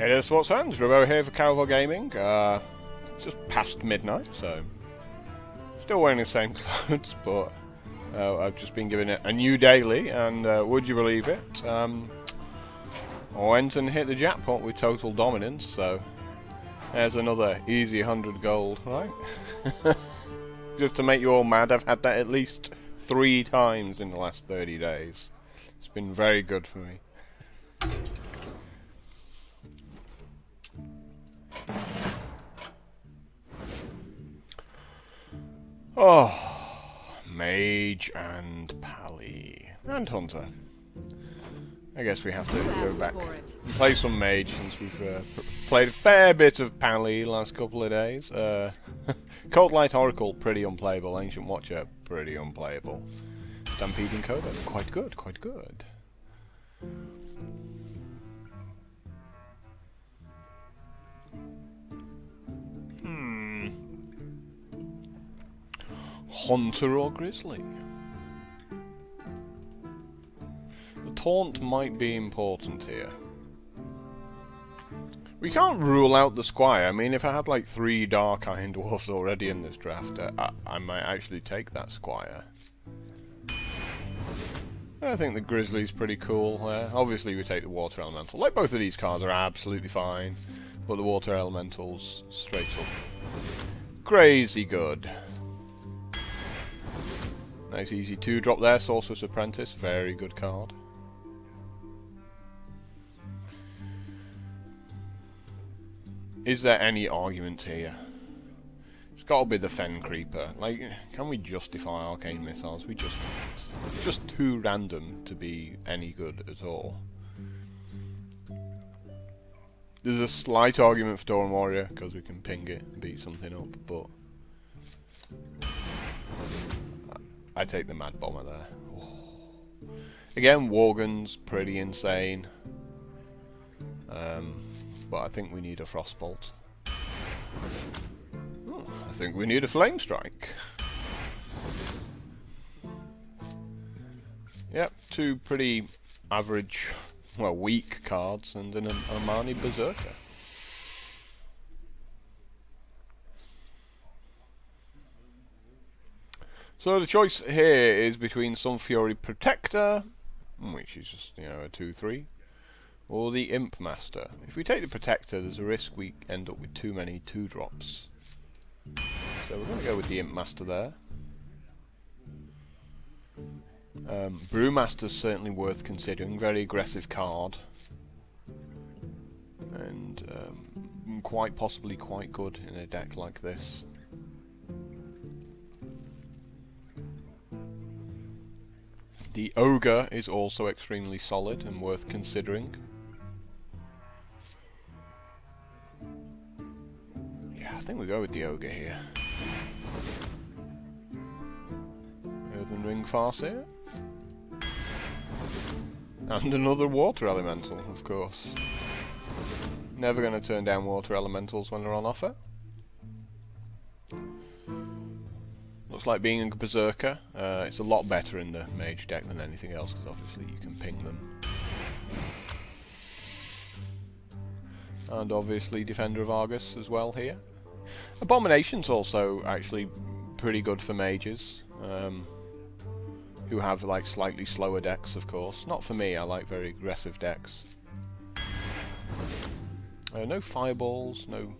Hey there, Sports fans. Robo here for Caravel Gaming. Uh, it's just past midnight, so still wearing the same clothes, but uh, I've just been given a new daily, and uh, would you believe it? Um, I went and hit the jackpot with total dominance, so there's another easy 100 gold, right? just to make you all mad, I've had that at least three times in the last 30 days. It's been very good for me. Oh, Mage and Pally. And Hunter. I guess we have to go back and play some Mage since we've uh, played a fair bit of Pally last couple of days. Uh, Cold Light Oracle, pretty unplayable. Ancient Watcher, pretty unplayable. Stampeding Kodo, quite good, quite good. Hunter or Grizzly? The taunt might be important here. We can't rule out the Squire. I mean, if I had like three Dark Iron Dwarfs already in this draft, uh, I, I might actually take that Squire. I think the Grizzly's pretty cool. Obviously, we take the Water Elemental. Like, both of these cards are absolutely fine, but the Water Elemental's straight up crazy good. Nice easy 2 drop there, Sorcerer's Apprentice, very good card. Is there any argument here? It's got to be the Fen Creeper. Like, can we justify Arcane Missiles? We just It's just too random to be any good at all. There's a slight argument for Tauren Warrior, because we can ping it and beat something up, but... I take the Mad Bomber there. Again, Worgen's pretty insane. Um, but I think we need a Frostbolt. Oh, I think we need a Flame Strike. Yep, two pretty average, well, weak cards and an Amani Berserker. So the choice here is between Sunfury Protector, which is just, you know, a 2-3, or the Imp Master. If we take the Protector, there's a risk we end up with too many 2-drops. So we're going to go with the Imp Master there. Um, Brewmaster's certainly worth considering, very aggressive card. And um, quite possibly quite good in a deck like this. The Ogre is also extremely solid and worth considering. Yeah, I think we go with the Ogre here. Earthen Ring Farseer. And another Water Elemental, of course. Never going to turn down Water Elementals when they're on offer. Looks like being a Berserker. Uh, it's a lot better in the Mage deck than anything else, because obviously you can ping them. And obviously Defender of Argus as well here. Abomination's also actually pretty good for mages. Um, who have like slightly slower decks, of course. Not for me, I like very aggressive decks. Uh, no fireballs, no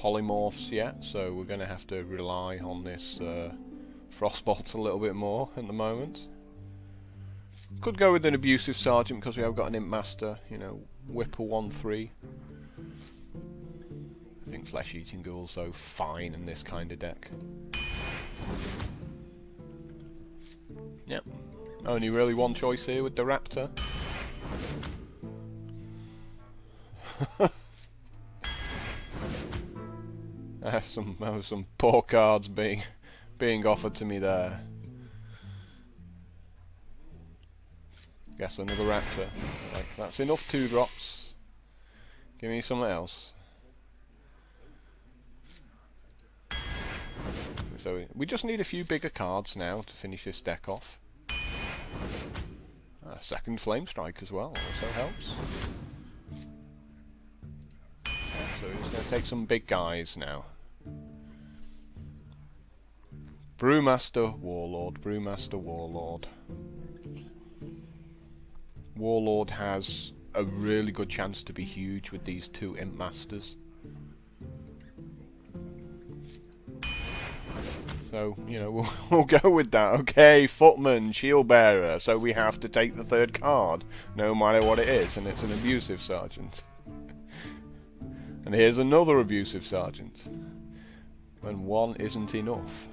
polymorphs yet, so we're going to have to rely on this uh, Frostbolt a little bit more at the moment. Could go with an Abusive Sergeant because we have got an Imp Master, you know, Whipper 1-3. I think Flesh Eating Ghouls, though, fine in this kind of deck. Yep. Only really one choice here with the Raptor. Uh, some some poor cards being being offered to me there. Guess another raptor. Like, that's enough two drops. Give me something else. So we just need a few bigger cards now to finish this deck off. A second Flame Strike as well also helps. So it's gonna take some big guys now. Brewmaster, Warlord, Brewmaster, Warlord. Warlord has a really good chance to be huge with these two Imp Masters. So, you know, we'll, we'll, go with that. Okay, Footman, Shield Bearer. So we have to take the third card, no matter what it is, and it's an abusive sergeant. and here's another abusive sergeant. When one isn't enough.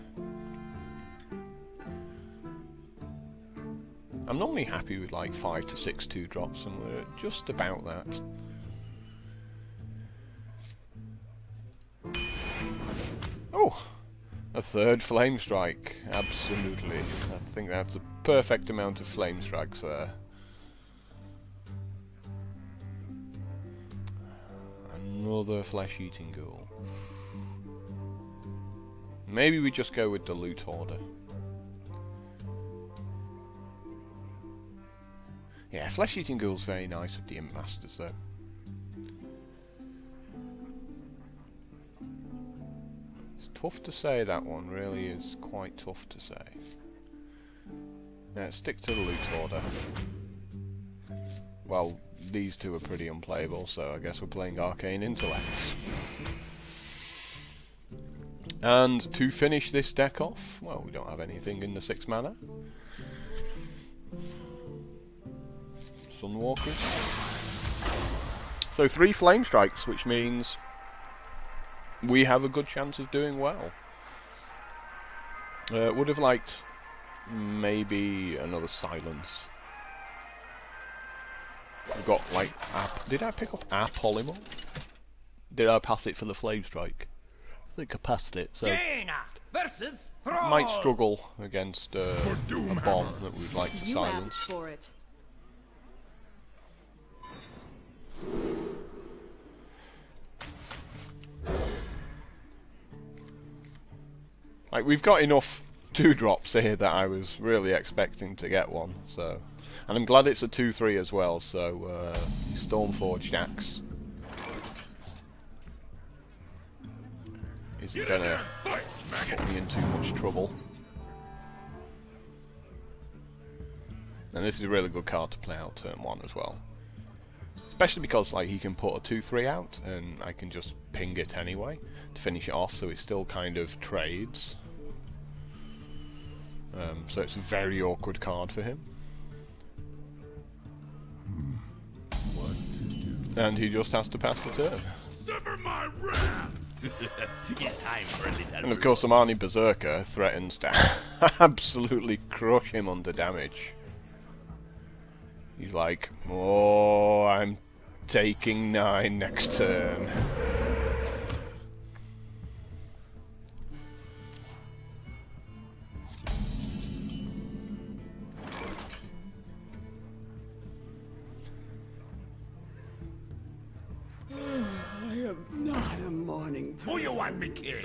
I'm normally happy with like 5 to 6 2 drops, and we're just about that. Oh! A third flame strike, absolutely. I think that's a perfect amount of flame strikes there. Another flesh-eating ghoul. Maybe we just go with the loot hoarder. Yeah, flesh-eating ghoul's very nice with the Imp Masters though. It's tough to say that one, really is quite tough to say. Yeah, stick to the loot hoarder. Well, these two are pretty unplayable, so I guess we're playing Arcane Intellects. And to finish this deck off, well, we don't have anything in the 6 mana. Sunwalkers. So three Flame Strikes, which means we have a good chance of doing well. Uh, would have liked maybe another Silence. We've got like, did I pick up a Polymorph? Did I pass it for the Flame Strike? I think I passed it, so versus might struggle against uh, a bomb that we'd like to you silence. asked for it. Like, we've got enough two drops here that I was really expecting to get one, so... And I'm glad it's a 2-3 as well, so, uh, Stormforged Axe isn't gonna put me in too much trouble. And this is a really good card to play out turn 1 as well. Especially because like he can put a 2-3 out and I can just ping it anyway to finish it off so it still kind of trades. Um, so it's a very awkward card for him. And he just has to pass the turn. My wrath. it's time for a little. And of course Amani Berserker threatens to absolutely crush him under damage. He's like, oh, I'm taking 9 next turn. I am not a morning Who you want me kill?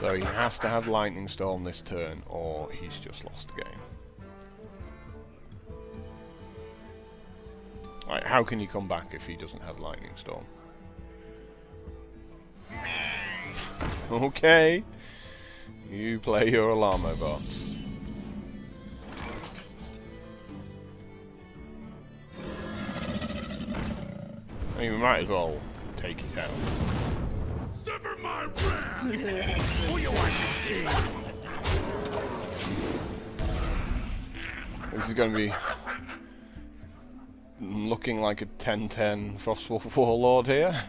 So he has to have Lightning Storm this turn, or he's just lost the game. Right, how can he come back if he doesn't have Lightning Storm? okay. You play your Alarm-o-Bots. I mean, we might as well take it out. Sever my wrath. Who you want me kill? This is going to be looking like a 10-10 Frostwolf Warlord here.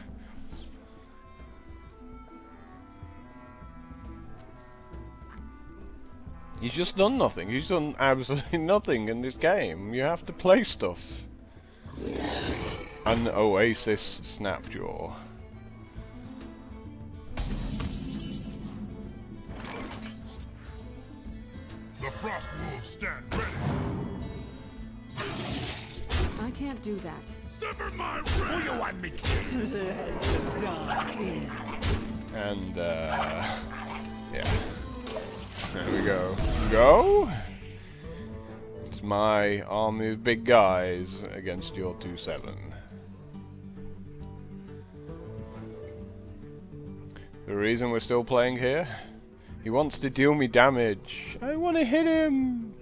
He's just done nothing. He's done absolutely nothing in this game. You have to play stuff. An Oasis Snapjaw. The frost wolves stand ready. I can't do that. Sever my wrist! Who you want me And, uh... Yeah. There we go. Go? It's my army of big guys against your 2-7. The reason we're still playing here? He wants to deal me damage. I want to hit him!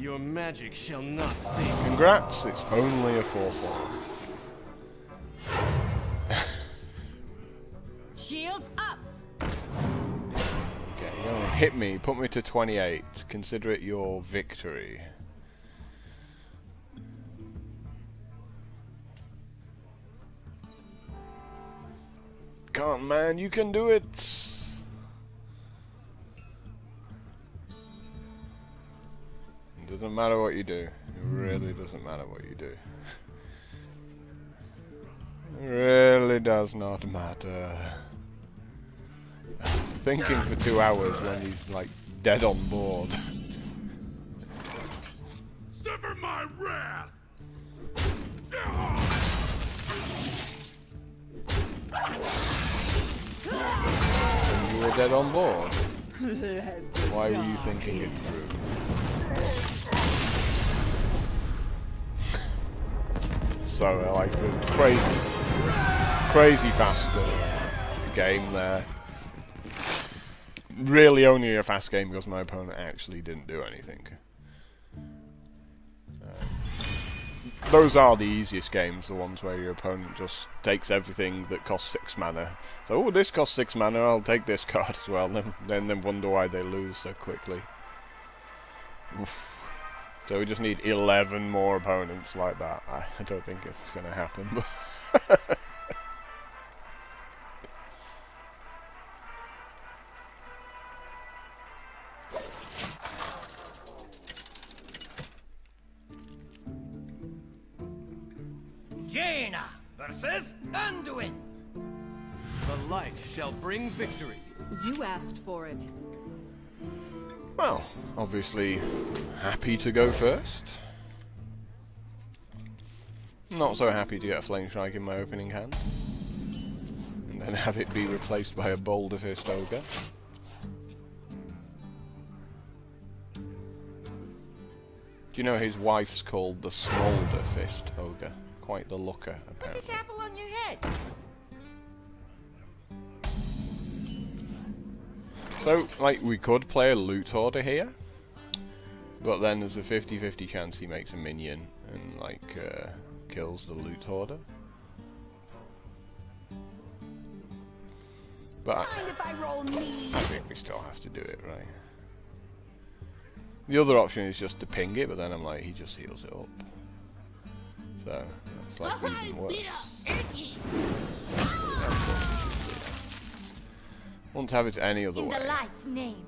Your magic shall not save. Congrats, it's only a 4-4. Shields up! Okay, go on, hit me, put me to 28. Consider it your victory. Come on, man, you can do it! Doesn't matter what you do. It really doesn't matter what you do. It really does not matter. Thinking for two hours when he's like dead on board. Sever my wrath! And you were dead on board. Why were you thinking it in. through? So like crazy, crazy fast uh, game there. Really only a fast game because my opponent actually didn't do anything. Uh, those are the easiest games, the ones where your opponent just takes everything that costs six mana. So, oh, this costs six mana, I'll take this card as well, then, then, then wonder why they lose so quickly. Oof. So we just need 11 more opponents like that. I, I don't think it's going to happen, but... Jaina versus Anduin. The light shall bring victory. You asked for it. Well, obviously happy to go first. Not so happy to get a Flame Strike in my opening hand. And then have it be replaced by a Boulder Fist Ogre. Do you know his wife's called the Smolder Fist Ogre? Quite the looker, apparently. This apple on your head. So, like, we could play a loot hoarder here, but then there's a 50-50 chance he makes a minion and, like, uh, kills the loot hoarder. But I, Mind if I roll me? I think we still have to do it, right? The other option is just to ping it, but then I'm like, he just heals it up. So, that's like even worse. Won't have it any other In way. the light's name.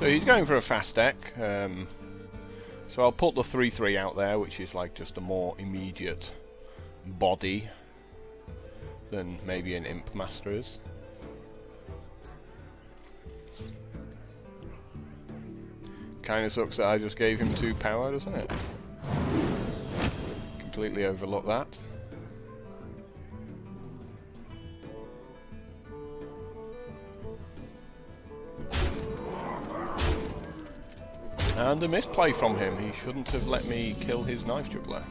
So he's going for a fast deck. Um, so I'll put the 3-3 out there, which is like just a more immediate body than maybe an Imp Master is. Kinda sucks that I just gave him 2 power, doesn't it? Completely overlooked that. And a misplay from him. He shouldn't have let me kill his knife juggler.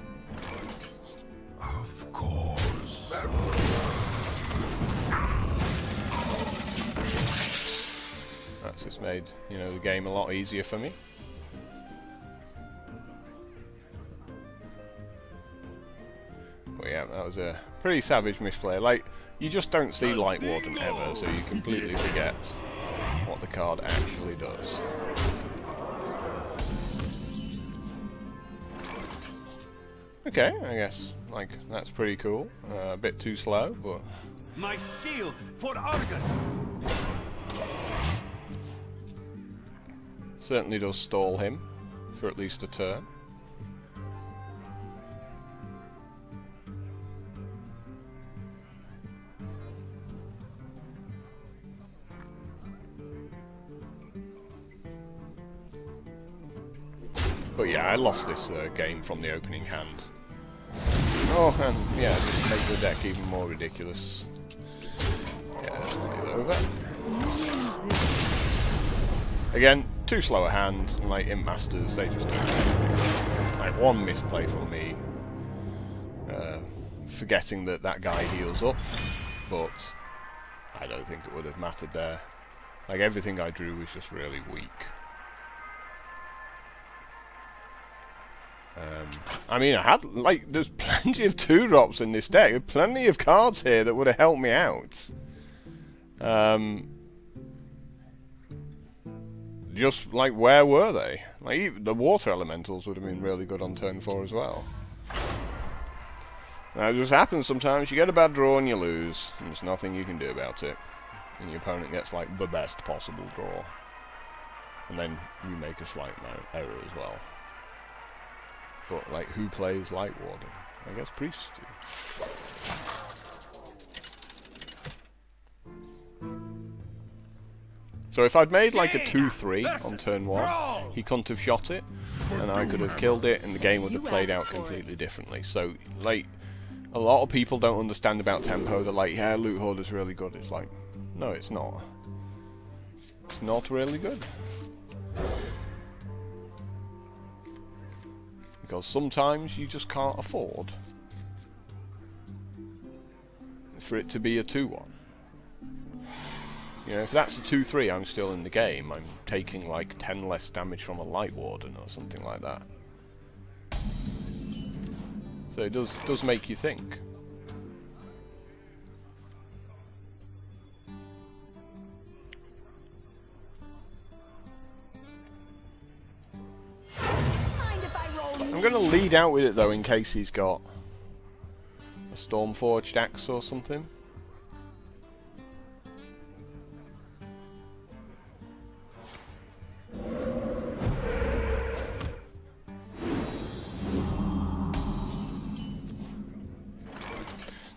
Made, you know, the game a lot easier for me. But yeah, that was a pretty savage misplay. Like, you just don't see Light Warden ever, so you completely forget what the card actually does. Okay, I guess, like, that's pretty cool. Uh, a bit too slow, but My shield for Argus. Certainly does stall him for at least a turn. But yeah, I lost this uh, game from the opening hand. Oh, and yeah, just make the deck even more ridiculous. over. Again, too slow a hand, and like Imp Masters, they just don't. Like one misplay from me, uh, forgetting that that guy heals up, but I don't think it would have mattered there. Like everything I drew was just really weak. Um, I mean, I had like there's plenty of two drops in this deck. Plenty of cards here that would have helped me out. Um, just like where were they? Like the water elementals would have been really good on turn four as well. Now it just happens sometimes. You get a bad draw and you lose, and there's nothing you can do about it. And your opponent gets like the best possible draw, and then you make a slight error as well. But like, who plays Light Warden? I guess priests do. So if I'd made like a 2-3 on turn 1, he couldn't have shot it, and I could have killed it, and the game would have played out completely differently. So, like, a lot of people don't understand about tempo. They're like, yeah, Loot Hoarder is really good. It's like, no, it's not. It's not really good. Because sometimes you just can't afford for it to be a 2-1. You know, if that's a 2-3, I'm still in the game. I'm taking like 10 less damage from a Light Warden or something like that. So it does does make you think. I'm going to lead out with it though in case he's got a Stormforged axe or something.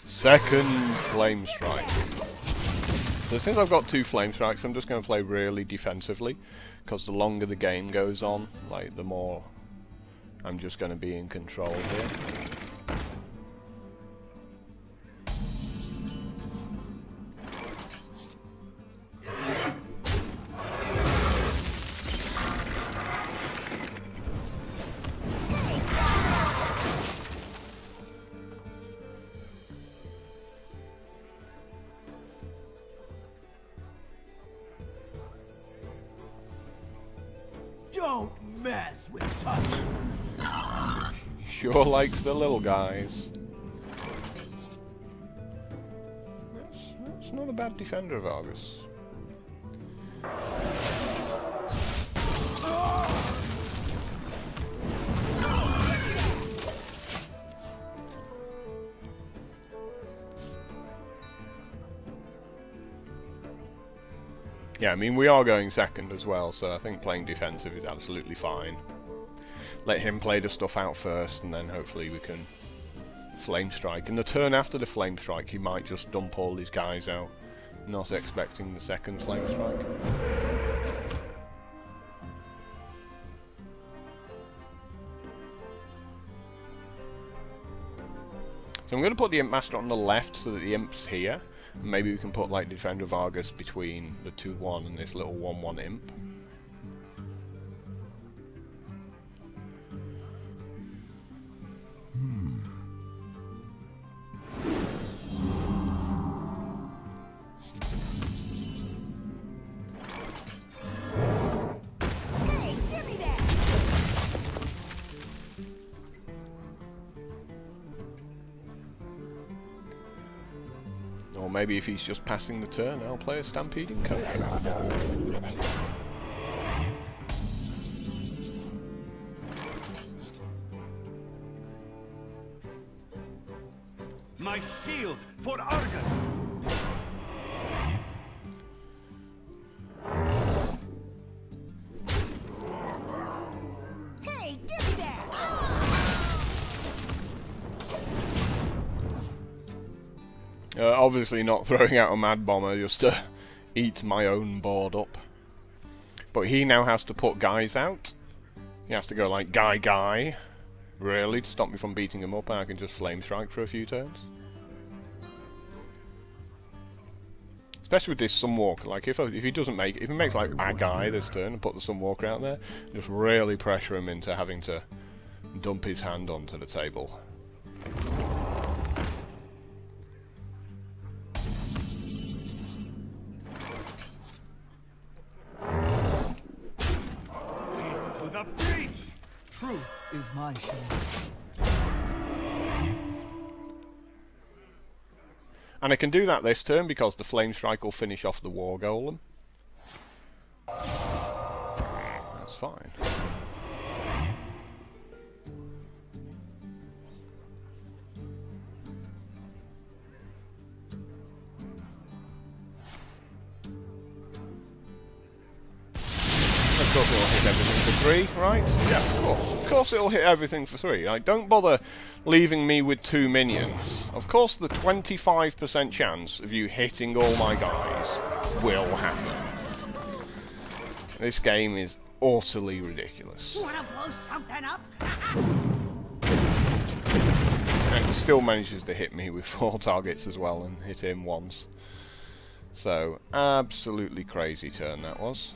Second Flame Strike. So since I've got two Flame Strikes, I'm just going to play really defensively, because the longer the game goes on, like the more I'm just going to be in control here. Likes the little guys. That's, that's not a bad defender of Argus. Yeah, I mean, we are going second as well, so I think playing defensive is absolutely fine. Let him play the stuff out first, and then hopefully we can flame strike. And the turn after the flame strike, he might just dump all these guys out, not expecting the second flame strike. So I'm going to put the Imp Master on the left so that the Imp's here. Maybe we can put like Defender of Argus between the 2-1 and this little 1-1 Imp. If he's just passing the turn, I'll play a Stampeding Kodo. Obviously not throwing out a Mad Bomber just to eat my own board up. But he now has to put guys out. He has to go like, guy, guy. Really, to stop me from beating him up I can just Flame Strike for a few turns. Especially with this Sunwalker, like if if he doesn't make if he makes like a guy this turn and put the Sunwalker out there, just really pressure him into having to dump his hand onto the table. And I can do that this turn because the Flame Strike will finish off the War Golem. That's fine. Of course it'll hit everything for three, right? Yeah, course. Of course it'll hit everything for three. Like, don't bother leaving me with two minions. Of course the 25% chance of you hitting all my guys will happen. This game is utterly ridiculous. Wanna blow something up? And still manages to hit me with four targets as well and hit him once. So, absolutely crazy turn that was.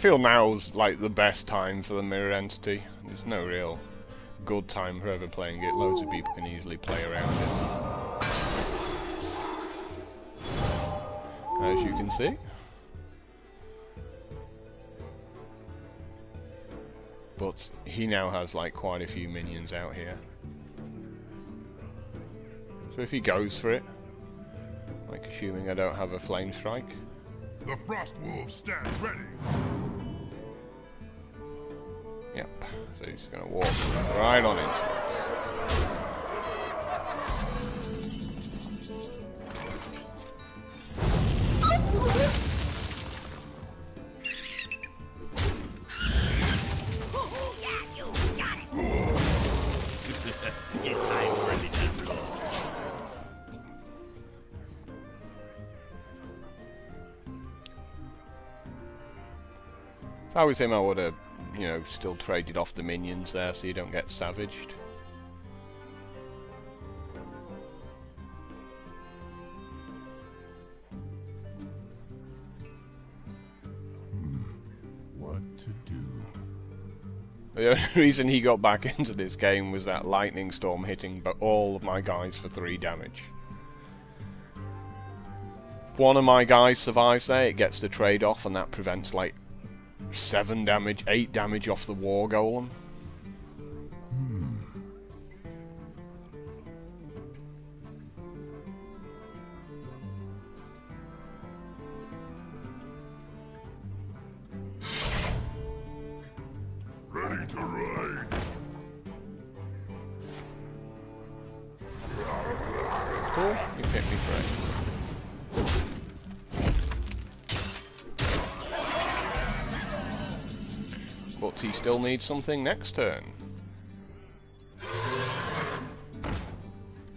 Feel now's like the best time for the mirror entity. There's no real good time for ever playing it. Loads of people can easily play around it. As you can see. But he now has like quite a few minions out here. So if he goes for it, like assuming I don't have a flame strike, The Frost Wolves stand ready. Yep. So he's going to walk right on into it. If I was him, I would have, you know, still traded off the minions there so you don't get savaged. Hmm. What to do? The only reason he got back into this game was that lightning storm hitting but all of my guys for 3 damage. One of my guys survives there, it gets the trade off and that prevents like 7 damage, 8 damage off the war golem. Ready to ride. Cool, you hit me for it. But he still needs something next turn.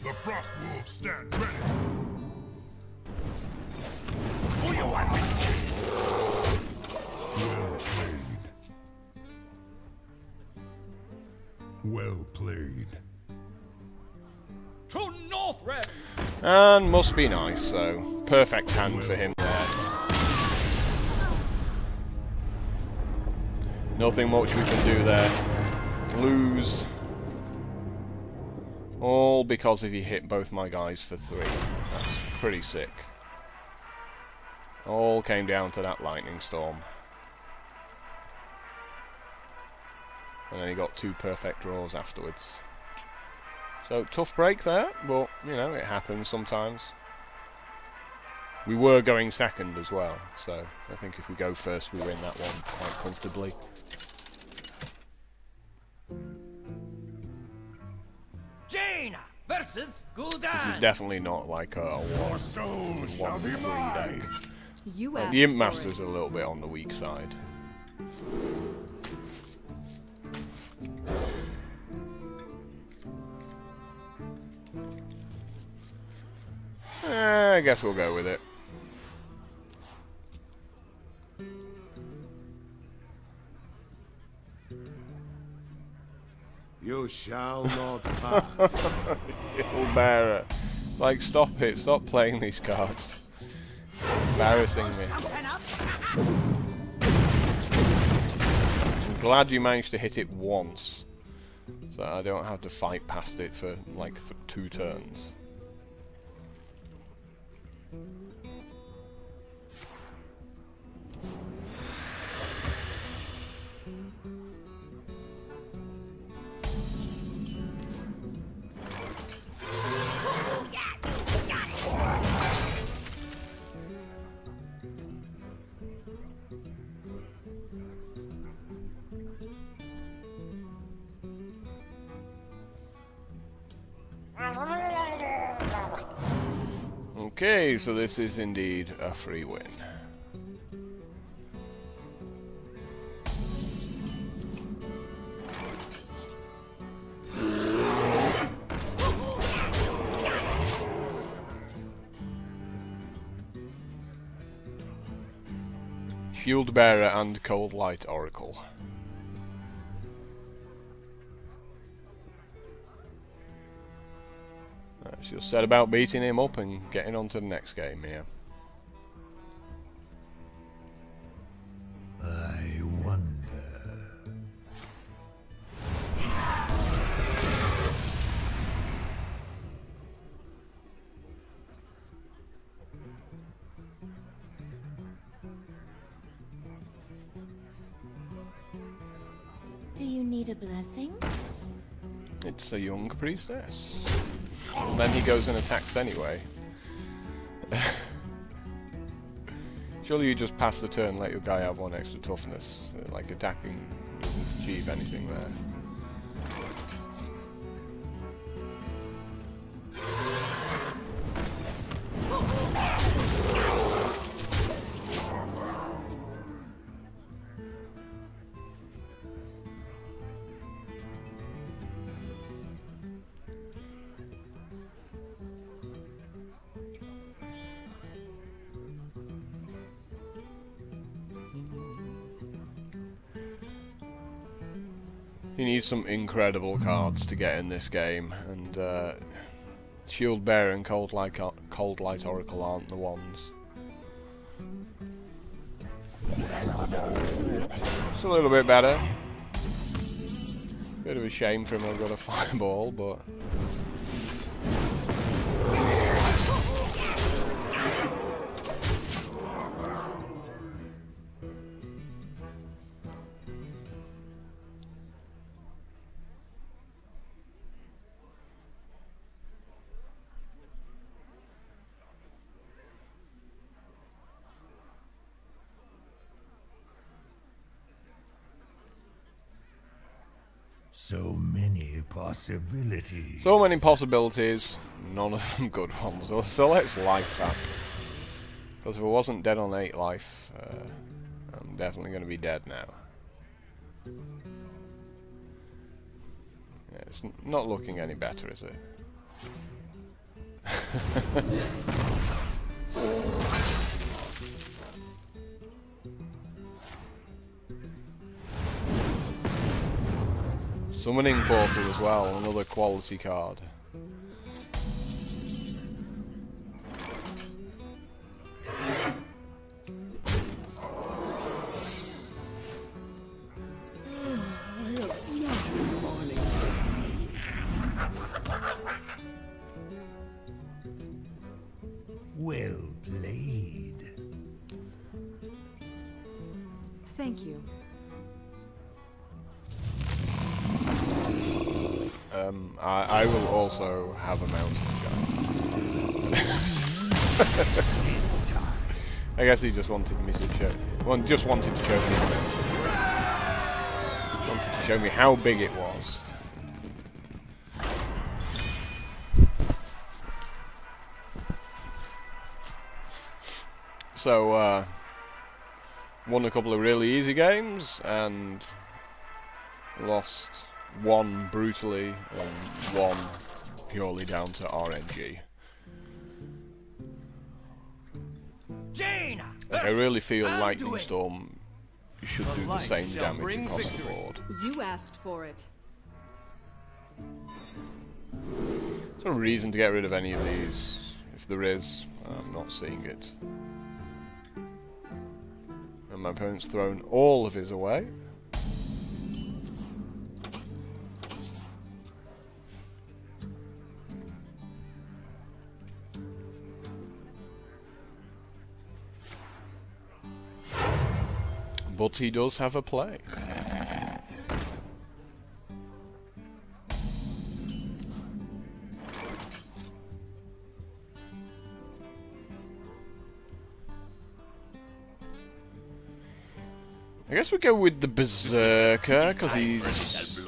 The Frost Wolves stand ready. Who you want me Well played. Well played. To Northrend! And must be nice, so perfect hand for him Nothing much we can do there. Lose. All because if he hit both my guys for three. That's pretty sick. All came down to that lightning storm. And then he got two perfect draws afterwards. So tough break there, but you know it happens sometimes. We were going second as well, so I think if we go first, we win that one quite comfortably. Jaina versus This is definitely not like a, a Your one, souls shall be three mine. You Uh, the Imp Master's it. a little bit on the weak side. Eh, I guess we'll go with it. You shall not pass. Shield bearer. Like, stop it. Stop playing these cards. Embarrassing me. I'm glad you managed to hit it once. So I don't have to fight past it for, like, th two turns. Okay, so this is indeed a free win. Shield Bearer and Cold Light Oracle. Just set about beating him up and getting on to the next game here. A young priestess. And then he goes and attacks anyway. Surely you just pass the turn, let your guy have one extra toughness. Uh, Like attacking doesn't achieve anything there. Incredible cards to get in this game, and uh, Shield Bearer and Cold Light, Cold Light Oracle aren't the ones. It's a little bit better. Bit of a shame for him I've got a fireball, but possibilities. so many possibilities, none of them good ones. So, so let's life that. Because if I wasn't dead on 8 life, uh, I'm definitely going to be dead now. Yeah, it's not looking any better, is it? Summoning Portal as well, another quality card. Wanted me to show. Well, just wanted to show me. Wanted to show me how big it was. So, uh, won a couple of really easy games and lost one brutally and one purely down to RNG. I really feel I'll Lightning. Storm you should The do the same damage bring across the board. You asked for it. Is there a reason to get rid of any of these? If there is, I'm not seeing it. And my opponent's thrown all of his away. But he does have a play. I guess we go with the Berserker because he's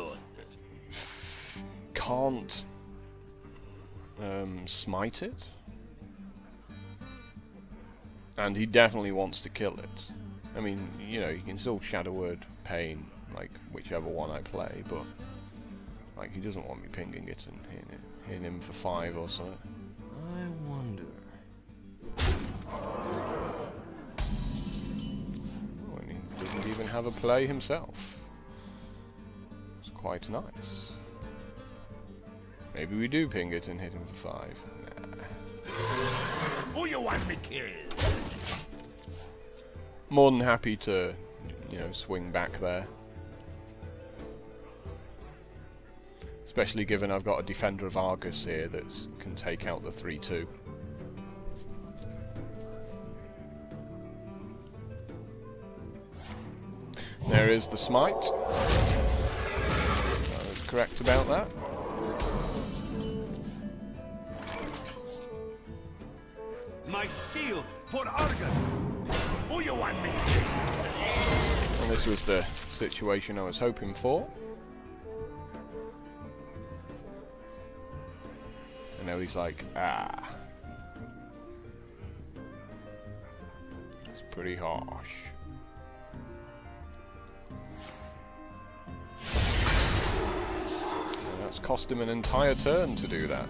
can't um, smite it, and he definitely wants to kill it. I mean, you know, you can still Shadow Word Pain, like whichever one I play, but like he doesn't want me pinging it and hitting, it, hitting him for five or so. I wonder. Oh, and he doesn't even have a play himself. It's quite nice. Maybe we do ping it and hit him for five. Nah. Who you want me killed? More than happy to, you know, swing back there. Especially given I've got a Defender of Argus here that can take out the 3-2. There is the smite. I was correct about that. My shield for Argus. And this was the situation I was hoping for. And now he's like, ah. It's pretty harsh. And that's cost him an entire turn to do that.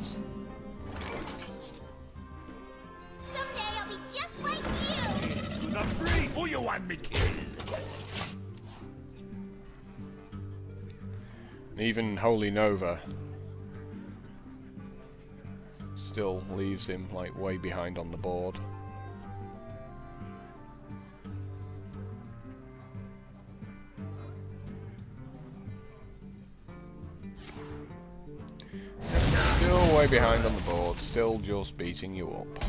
Me? And even Holy Nova still leaves him like way behind on the board. Still way behind on the board, still just beating you up.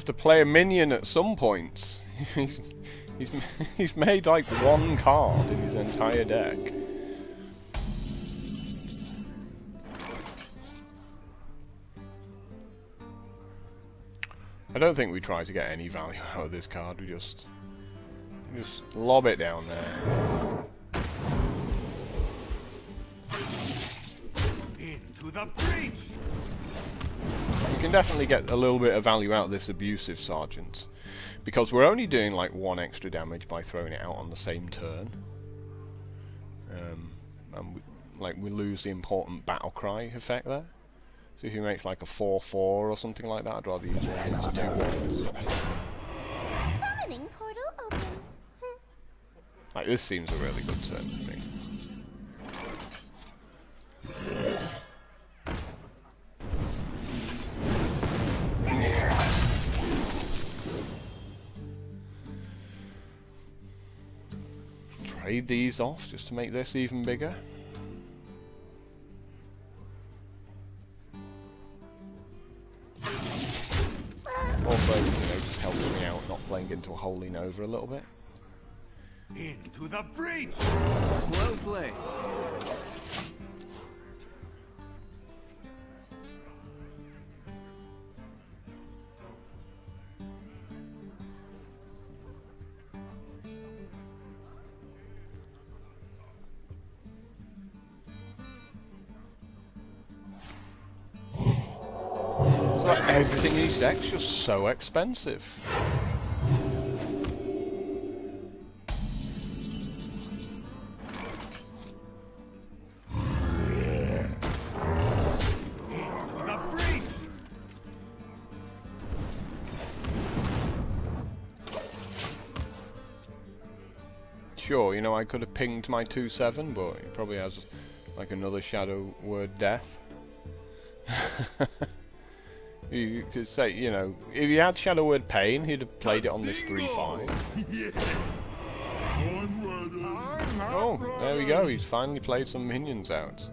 Have to play a minion at some point. he's, he's, he's made like one card in his entire deck. I don't think we try to get any value out of this card. We just just lob it down there. Into the breach. You can definitely get a little bit of value out of this abusive sergeant because we're only doing like one extra damage by throwing it out on the same turn. Um, and we, like we lose the important battle cry effect there. So if he makes like a 4-4 or something like that, I'd rather use one of his two. Summoning portal open. Like this seems a really good turn for me. Trade these off just to make this even bigger. Also, you know, just helps me out not playing into a Holy Nova a little bit. Into the breach. Well played. Just so expensive. Sure, you know, I could have pinged my 2-7, but it probably has like another shadow word death. you could say, you know, if he had shadow word pain, he'd have played it on this 3-5. Yes! I'm ready. Oh, there we go, he's finally played some minions out.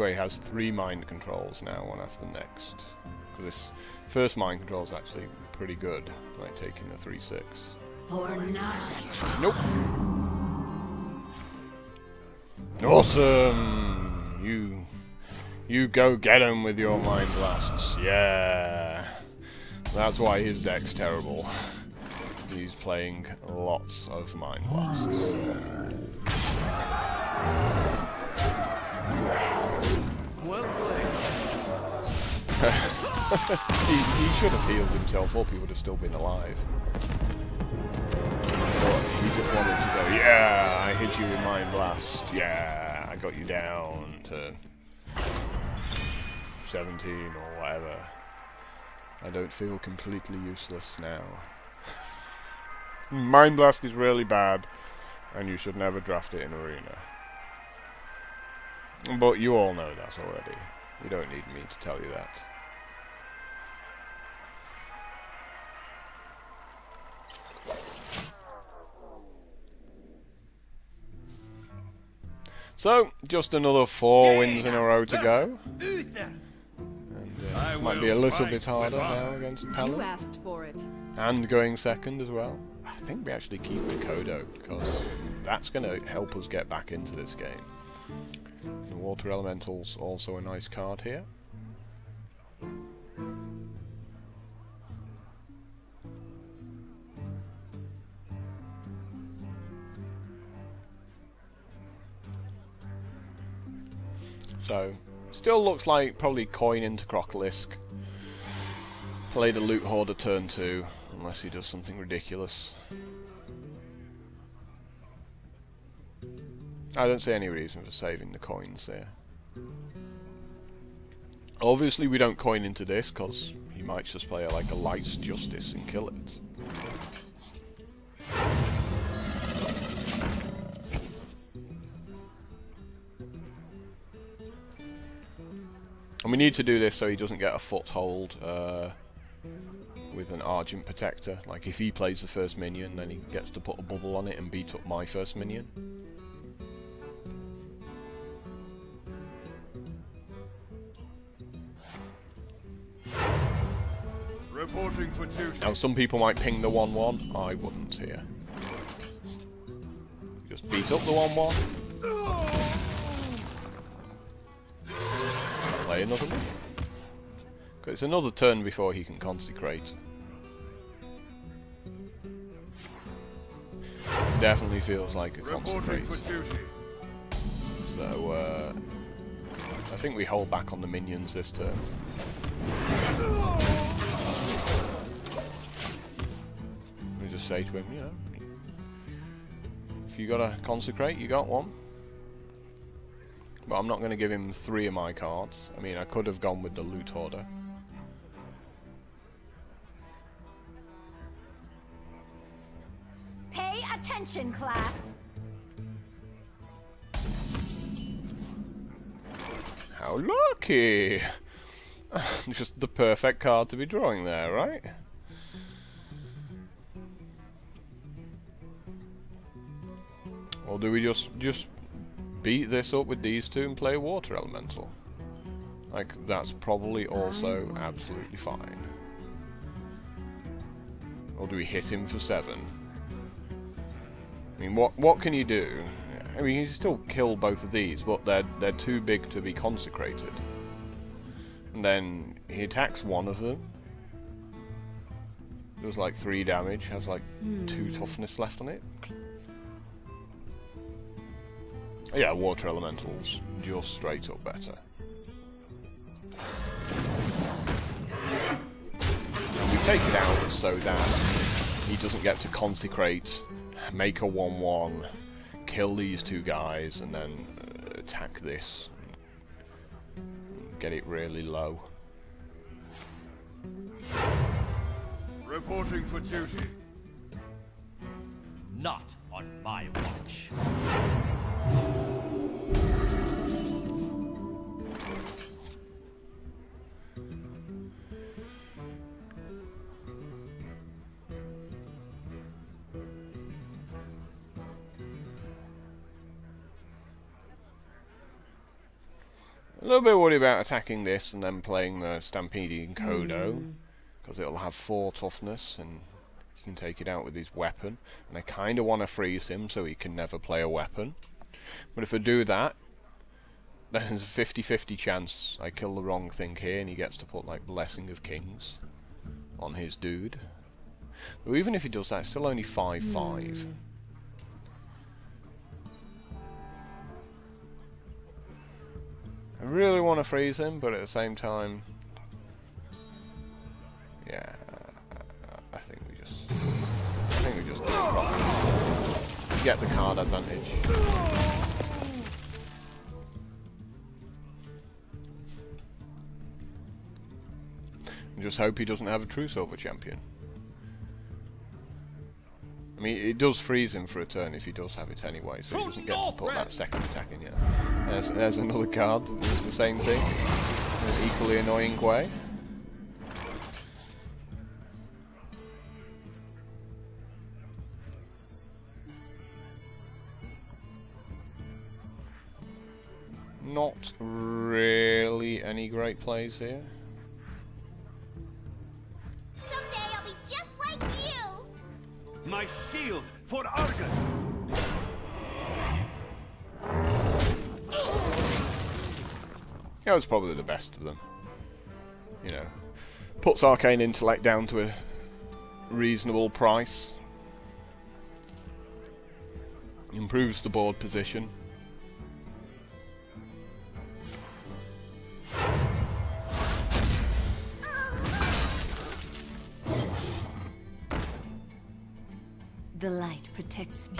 This is where he has three mind controls now, one after the next. Because this first mind control is actually pretty good, like taking the 3-6. For nausea. Nope. Awesome! You, you go get him with your mind blasts. Yeah. That's why his deck's terrible. He's playing lots of mind blasts. he, he should have healed himself up, he would have still been alive. But he just wanted to go, yeah, I hit you with Mind Blast, yeah, I got you down to 17 or whatever. I don't feel completely useless now. Mind Blast is really bad, and you should never draft it in Arena. But you all know that already. You don't need me to tell you that. So, just another four wins in a row to go. Uther! And, uh, might be a little bit harder now honor. against You asked for it. And going second as well. I think we actually keep my Kodo, because that's going to help us get back into this game. The Water Elemental's also a nice card here. So, still looks like probably coin into Crocolisk. Play the Loot Hoarder turn 2, unless he does something ridiculous. I don't see any reason for saving the coins there. Obviously we don't coin into this, because he might just play like a Light's Justice and kill it. And we need to do this so he doesn't get a foothold uh, with an Argent Protector. Like if he plays the first minion, then he gets to put a bubble on it and beat up my first minion. Reporting for duty. Now some people might ping the 1-1, I wouldn't here. Just beat up the 1-1. Play another one. it's another turn before he can consecrate. Definitely feels like a consecrate. So, uh, I think we hold back on the minions this turn. We just say to him, you know, if you gotta consecrate, you got one. But I'm not going to give him three of my cards. I mean, I could have gone with the loot hoarder. Pay attention, class. How lucky! Just the perfect card to be drawing there, right? Or do we just just beat this up with these two and play Water Elemental? Like, that's probably also absolutely fine. Or do we hit him for 7? I mean, what what can you do? I mean, you can still kill both of these, but they're, they're too big to be consecrated. And then he attacks one of them. Does like 3 damage, has like 2 hmm. toughness left on it. Yeah, water elementals, just straight up better. We take it out so that he doesn't get to consecrate, make a 1-1, kill these two guys, and then uh, attack this. Get it really low. Reporting for duty. Not on my watch. A little bit worried about attacking this and then playing the Stampeding Kodo, hmm. because it'll have 4 toughness and you can take it out with his weapon. And I kind of want to freeze him so he can never play a weapon. But if I do that, then there's a 50-50 chance I kill the wrong thing here and he gets to put like Blessing of Kings on his dude. But even if he does that, it's still only 5-5. Hmm. I really want to freeze him, but at the same time, think we just do it properly. get the card advantage. And just hope he doesn't have a Truesilver Champion. I mean, it does freeze him for a turn if he does have it anyway, so he doesn't get to put that second attack in yet. There's, there's another card that does the same thing, in an equally annoying way. Not really any great plays here. Someday I'll be just like you. My shield for Argus. That was probably the best of them. You know, puts Arcane Intellect down to a reasonable price. Improves the board position. The light protects me.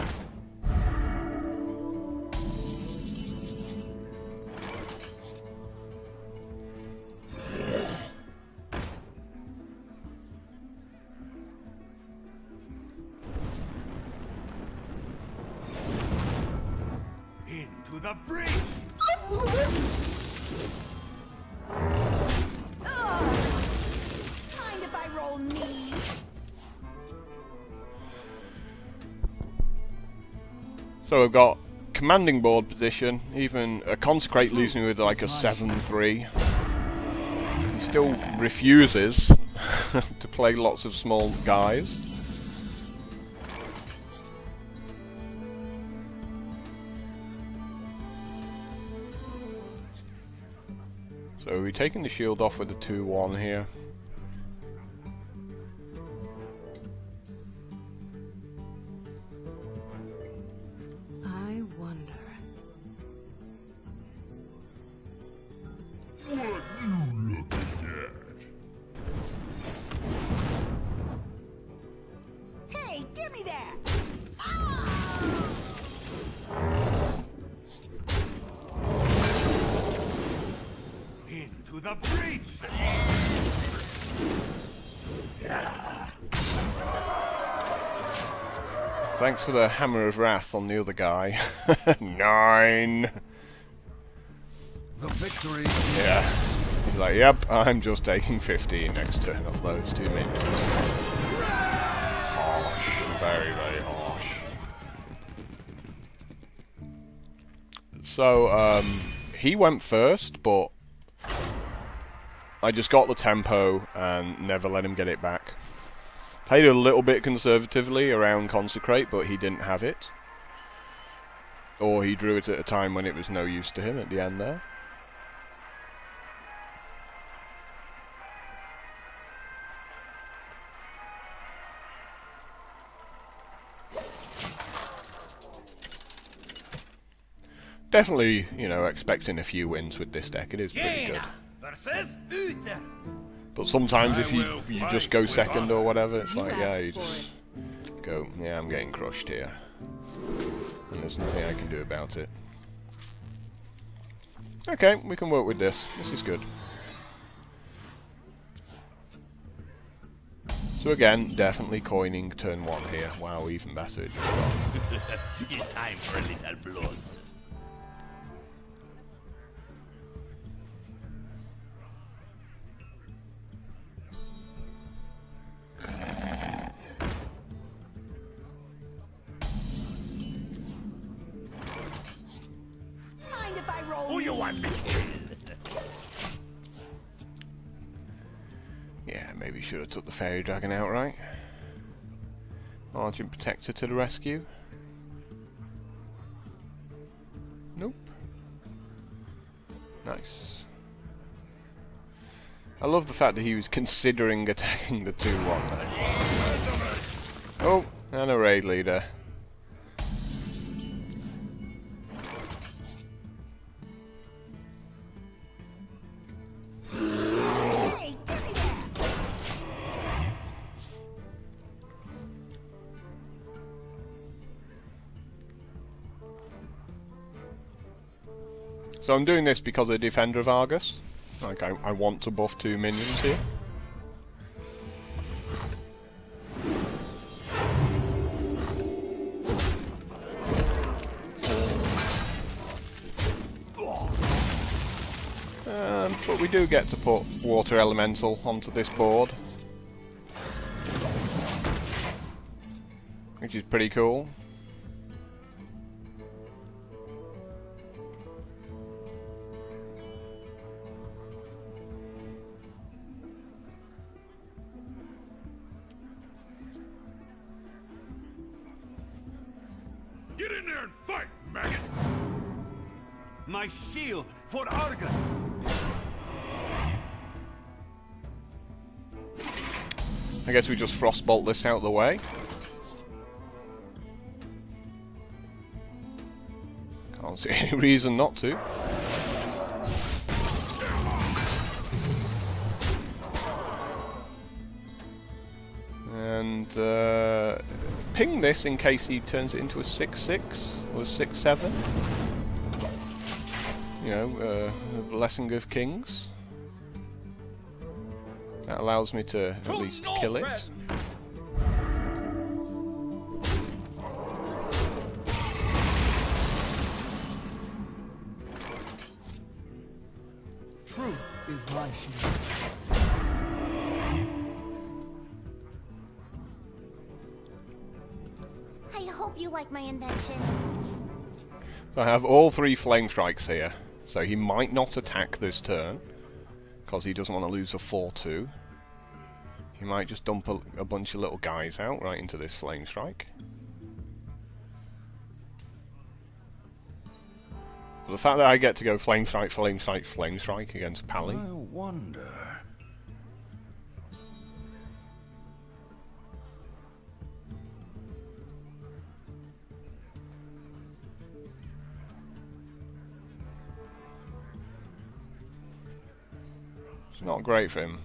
So we've got commanding board position, even a consecrate leaves me with like a 7-3. He still refuses to play lots of small guys. So we're taking the shield off with a 2-1 here. Thanks for the Hammer of Wrath on the other guy. Nine. The victory. Yeah. He's like, yep, I'm just taking 15 next turn off those two minions. Harsh. Very, very harsh. So, um, he went first, but I just got the tempo and never let him get it back. Played a little bit conservatively around Consecrate, but he didn't have it. Or he drew it at a time when it was no use to him at the end there. Definitely, you know, expecting a few wins with this deck. It is pretty good. Versus Uther. But sometimes if you you just go second or whatever, it's like yeah, you just go yeah, I'm getting crushed here, and there's nothing I can do about it. Okay, we can work with this. This is good. So again, definitely coining turn one here. Wow, even better. it just got. it's time for a little blood. Mind if I roll? Who you want me? Yeah, maybe should have took the fairy dragon outright. Argent protector to the rescue. Nope. Nice. I love the fact that he was considering attacking the 2-1. Oh, and a raid leader. So I'm doing this because of Defender of Argus. Like, I, I want to buff two minions here. Um, but we do get to put Water Elemental onto this board. Which is pretty cool. I guess we just frostbolt this out of the way. Can't see any reason not to. And uh, ping this in case he turns it into a 6-6 or 6-7. You know, uh, a blessing of kings. That allows me to at least kill it. Truth is my shield. I hope you like my invention. I have all three flame strikes here, so he might not attack this turn, because he doesn't want to lose a 4-2. He might just dump a, a bunch of little guys out right into this flame strike. But the fact that I get to go flame strike, flame strike, flame strike against Pally, I wonder. it's not great for him.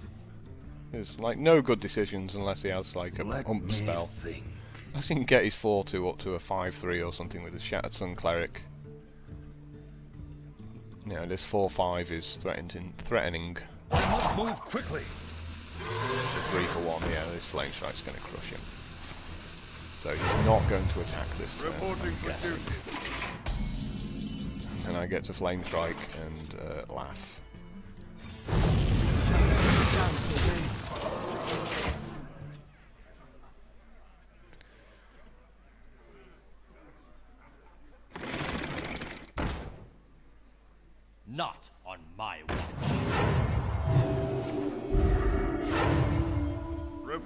There's like no good decisions unless he has like a Let hump spell. think. Unless he can get his 4-2 up to a 5-3 or something with his Shattered Sun Cleric. You know, this 4-5 is threatening, threatening I must move quickly. the 3 for 1. Yeah, this Flame Strike's going to crush him. So he's not going to attack this turn. Reporting I'm for And I get to Flame Strike and uh, laugh.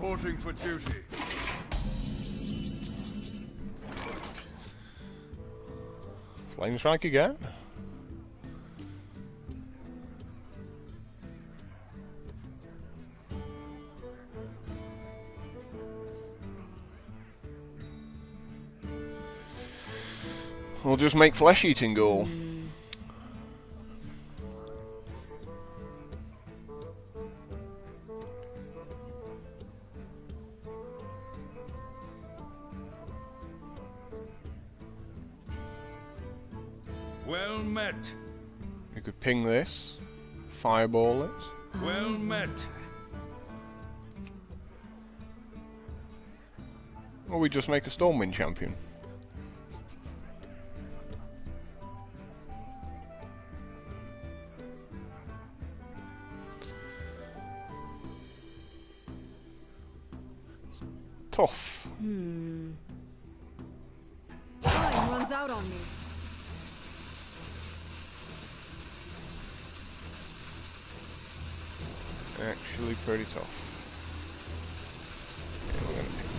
Reporting for duty. Flame strike again. We'll just make flesh eating ghoul. Ping this, fireball it. Well um. met. Or we just make a Stormwind champion. It's tough. Hmm. Time runs out on me. Actually pretty tough. Okay, we're gonna pick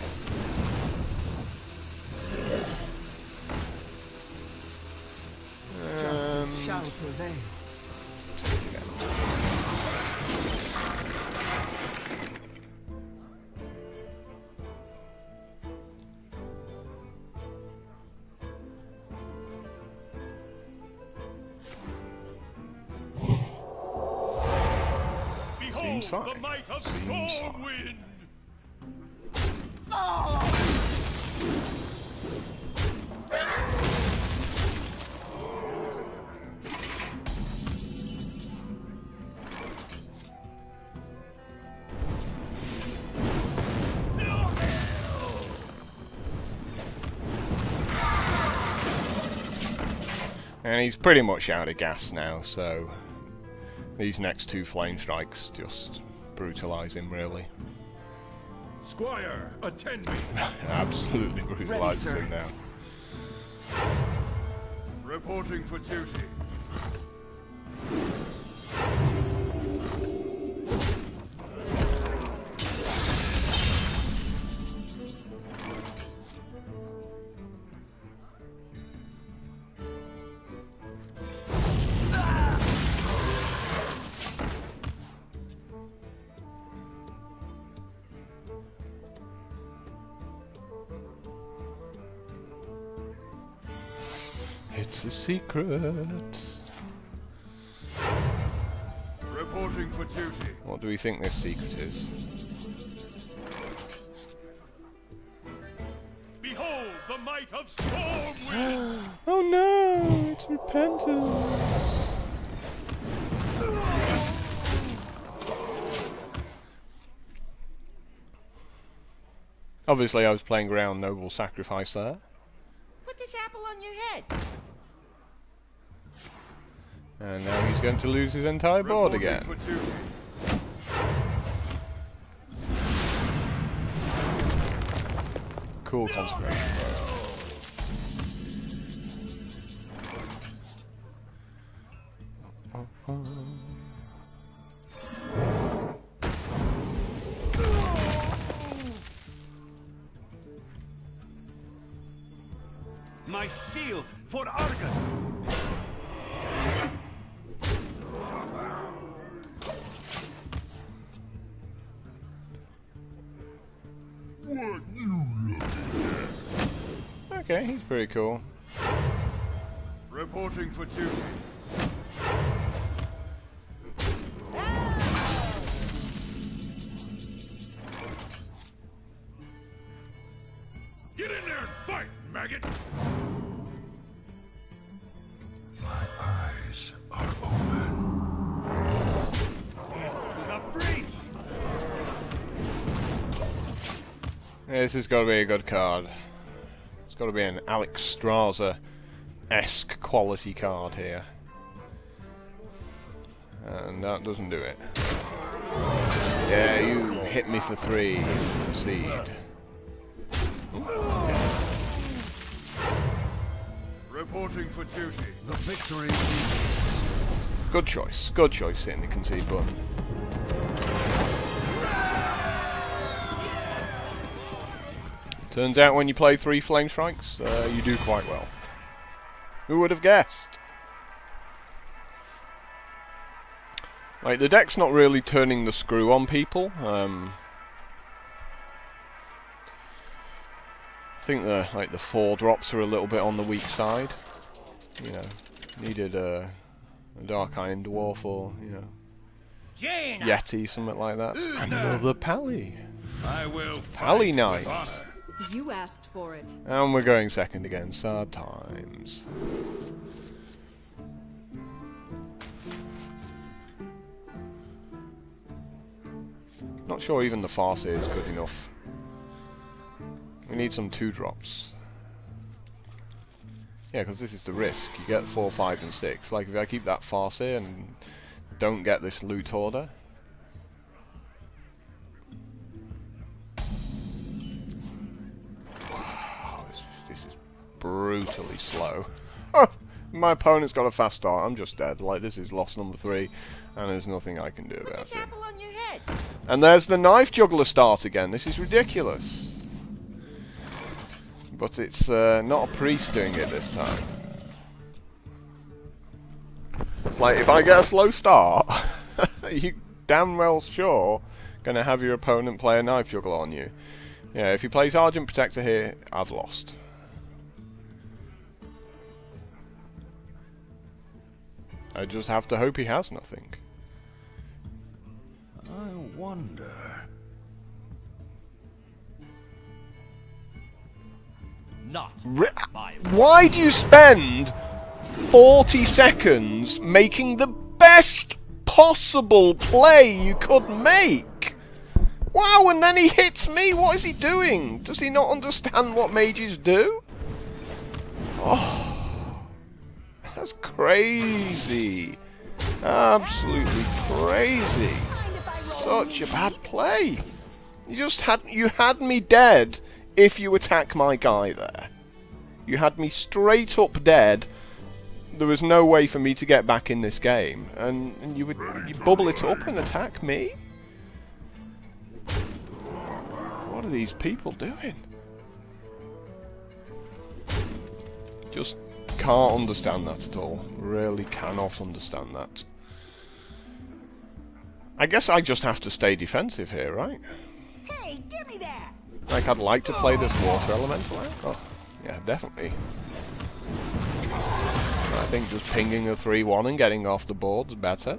that. Um, Shall prevail. And he's pretty much out of gas now, so these next two flame strikes just brutalise him really. Squire, attend me. Absolutely brutalises sir. him now. Reporting for duty. Secret. Reporting for duty. What do we think this secret is? Behold the might of Stormwind. Oh no! It's repentance! Obviously I was playing around Noble Sacrifice there. Put this apple on your head. And now he's going to lose his entire board again. Cool concentration. Cool. Reporting for duty. Get in there and fight, maggot! My eyes are open. To the breach! This has got to be a good card. It's got to be an Alexstrasza-esque quality card here. And that doesn't do it. Yeah, you hit me for three. Concede. Reporting for duty. The victory Good choice. Good choice hitting the concede button. Turns out when you play three Flame Strikes, uh, you do quite well. Who would have guessed? Like, the deck's not really turning the screw on people. Um, I think the like the four drops are a little bit on the weak side. You know, needed a, a Dark Iron Dwarf or, you know, Jaina! Yeti, something like that. Another Pally. I will Pally fight Knight. You asked for it. And we're going second again. Sad times. Not sure even the Farseer is good enough. We need some two drops. Yeah, because this is the risk. You get 4, 5 and 6. Like if I keep that Farseer and don't get this loot hoarder. Brutally slow. My opponent's got a fast start. I'm just dead. Like this is loss number three, and there's nothing I can do about it. On your head. And there's the knife juggler start again. This is ridiculous. But it's uh, not a priest doing it this time. Like, if I get a slow start, you damn well sure gonna have your opponent play a knife juggler on you. Yeah, if he plays Argent Protector here, I've lost. I just have to hope he has nothing. I wonder. Not Ri- my Why do you spend 40 seconds making the best possible play you could make? Wow, and then he hits me. What is he doing? Does he not understand what mages do? Oh, that's crazy. Absolutely crazy. Such a bad play. You just had you had me dead if you attack my guy there. You had me straight up dead. There was no way for me to get back in this game, and, and you would you bubble it up and attack me. What are these people doing? Just can't understand that at all. Really cannot understand that. I guess I just have to stay defensive here, right? Hey, give me that. Like, I'd like to play this water elemental out. Oh, yeah, definitely. I think just pinging a 3-1 and getting off the board's better.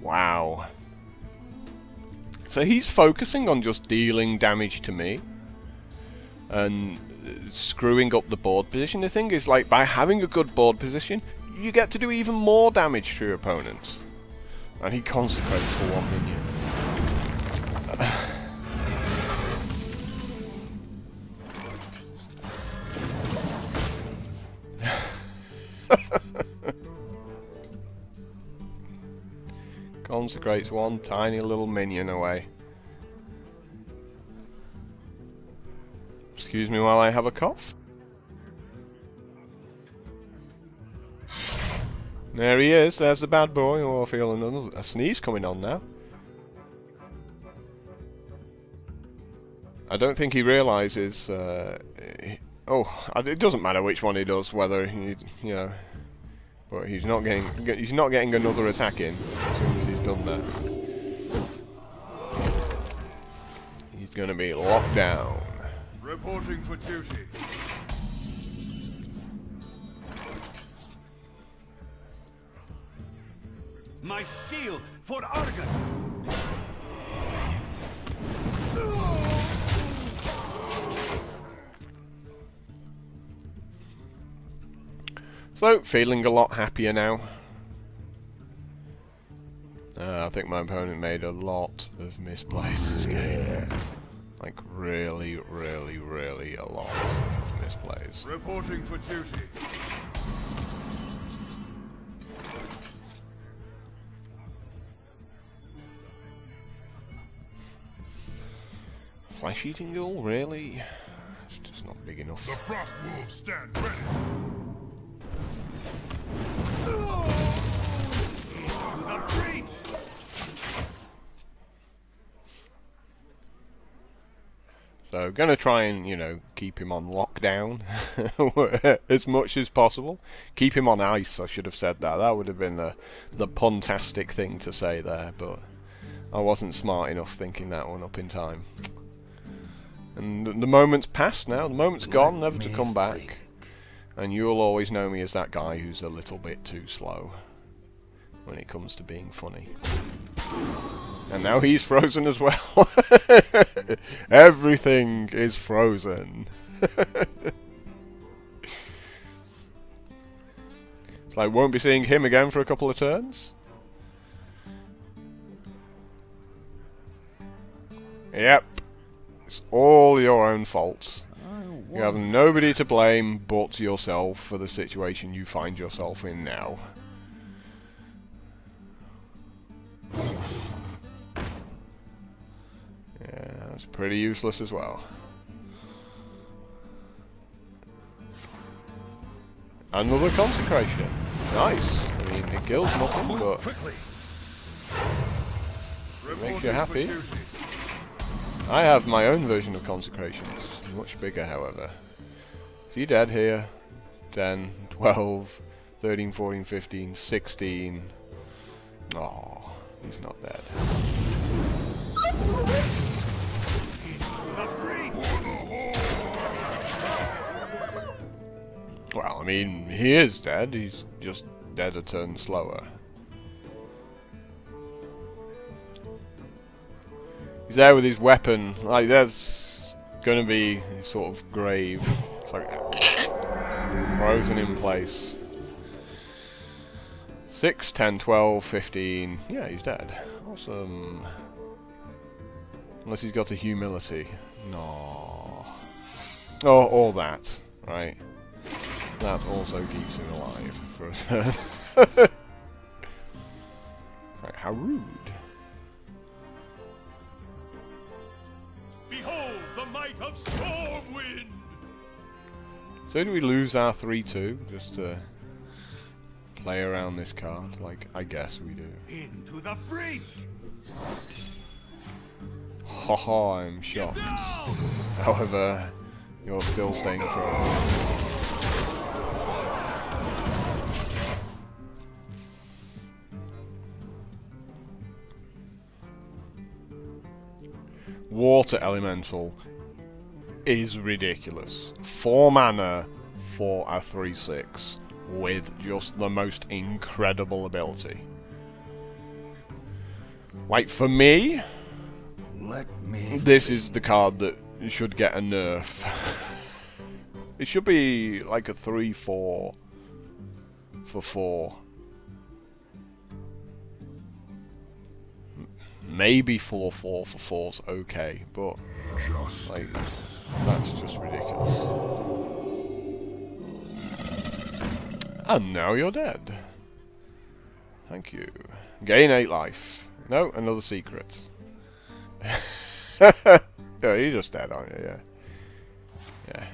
Wow. So he's focusing on just dealing damage to me. And screwing up the board position. The thing is, like, by having a good board position, you get to do even more damage to your opponents. And he consecrates for one minion. Consecrates one tiny little minion away. Excuse me while I have a cough. There he is, there's the bad boy. Oh, I feel another, a sneeze coming on now. I don't think he realises, uh, oh, it doesn't matter which one he does, whether he, you know, but he's not getting, he's not getting another attack in as soon as he's done that. He's going to be locked down. Reporting for duty. My shield for Argus! So, feeling a lot happier now. Uh, I think my opponent made a lot of misplays this game. Like, really, really, really a lot of misplays. Reporting for duty. Flesh eating ghoul, really? It's just not big enough. The frost wolves stand ready. To the breach! So gonna try and, you know, keep him on lockdown as much as possible. Keep him on ice, I should have said that. That would have been the the puntastic thing to say there, but I wasn't smart enough thinking that one up in time. And the moment's passed now, the moment's gone, never to come back. And you'll always know me as that guy who's a little bit too slow when it comes to being funny. And now he's frozen as well. Everything is frozen. it's like won't be seeing him again for a couple of turns. Yep. It's all your own fault. You have nobody to blame but yourself for the situation you find yourself in now. Yeah, that's pretty useless as well. Another consecration. Nice. I mean, it kills nothing, but Quickly. makes you happy. I have my own version of consecrations. Much bigger, however. So you dead here. 10, 12, 13, 14, 15, 16. Oh, he's not dead. Well, I mean, he is dead. He's just dead a turn slower. He's there with his weapon. Like, that's going to be his sort of grave. Like frozen in place. 6, 10, 12, 15. Yeah, he's dead. Awesome. Unless he's got a humility. No. Oh, all that. Right. That also keeps him alive for a turn. right, how rude. Behold the might of Stormwind! So do we lose our 3-2 just to play around this card? Like, I guess we do. Into the breach! Haha, I'm shocked. However, you're still staying through. Water Elemental is ridiculous. 4 mana for a 3-6 with just the most incredible ability. Like, for me, Let me. this is the card that should get a nerf. it should be like a 3 4 for 4. Maybe 4 4 for 4's okay, but like that's just ridiculous. And now you're dead. Thank you. Gain 8 life. No, another secret. yeah, you're just dead, aren't you? Yeah. Yeah.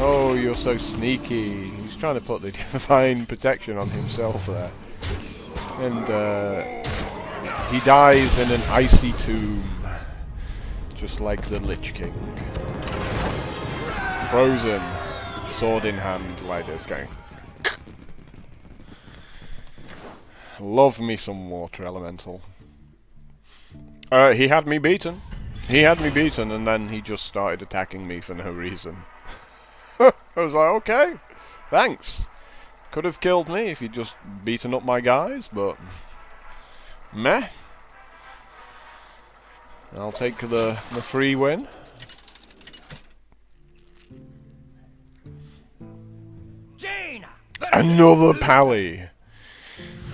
Oh, you're so sneaky. He's trying to put the divine protection on himself there. And, uh, he dies in an icy tomb. Just like the Lich King. Frozen. Sword in hand, like this, going. Love me some water elemental. Uh, he had me beaten. He had me beaten, and then he just started attacking me for no reason. I was like, okay, thanks. Could have killed me if he'd just beaten up my guys, but... Meh. I'll take the, the free win. Jaina! Another pally.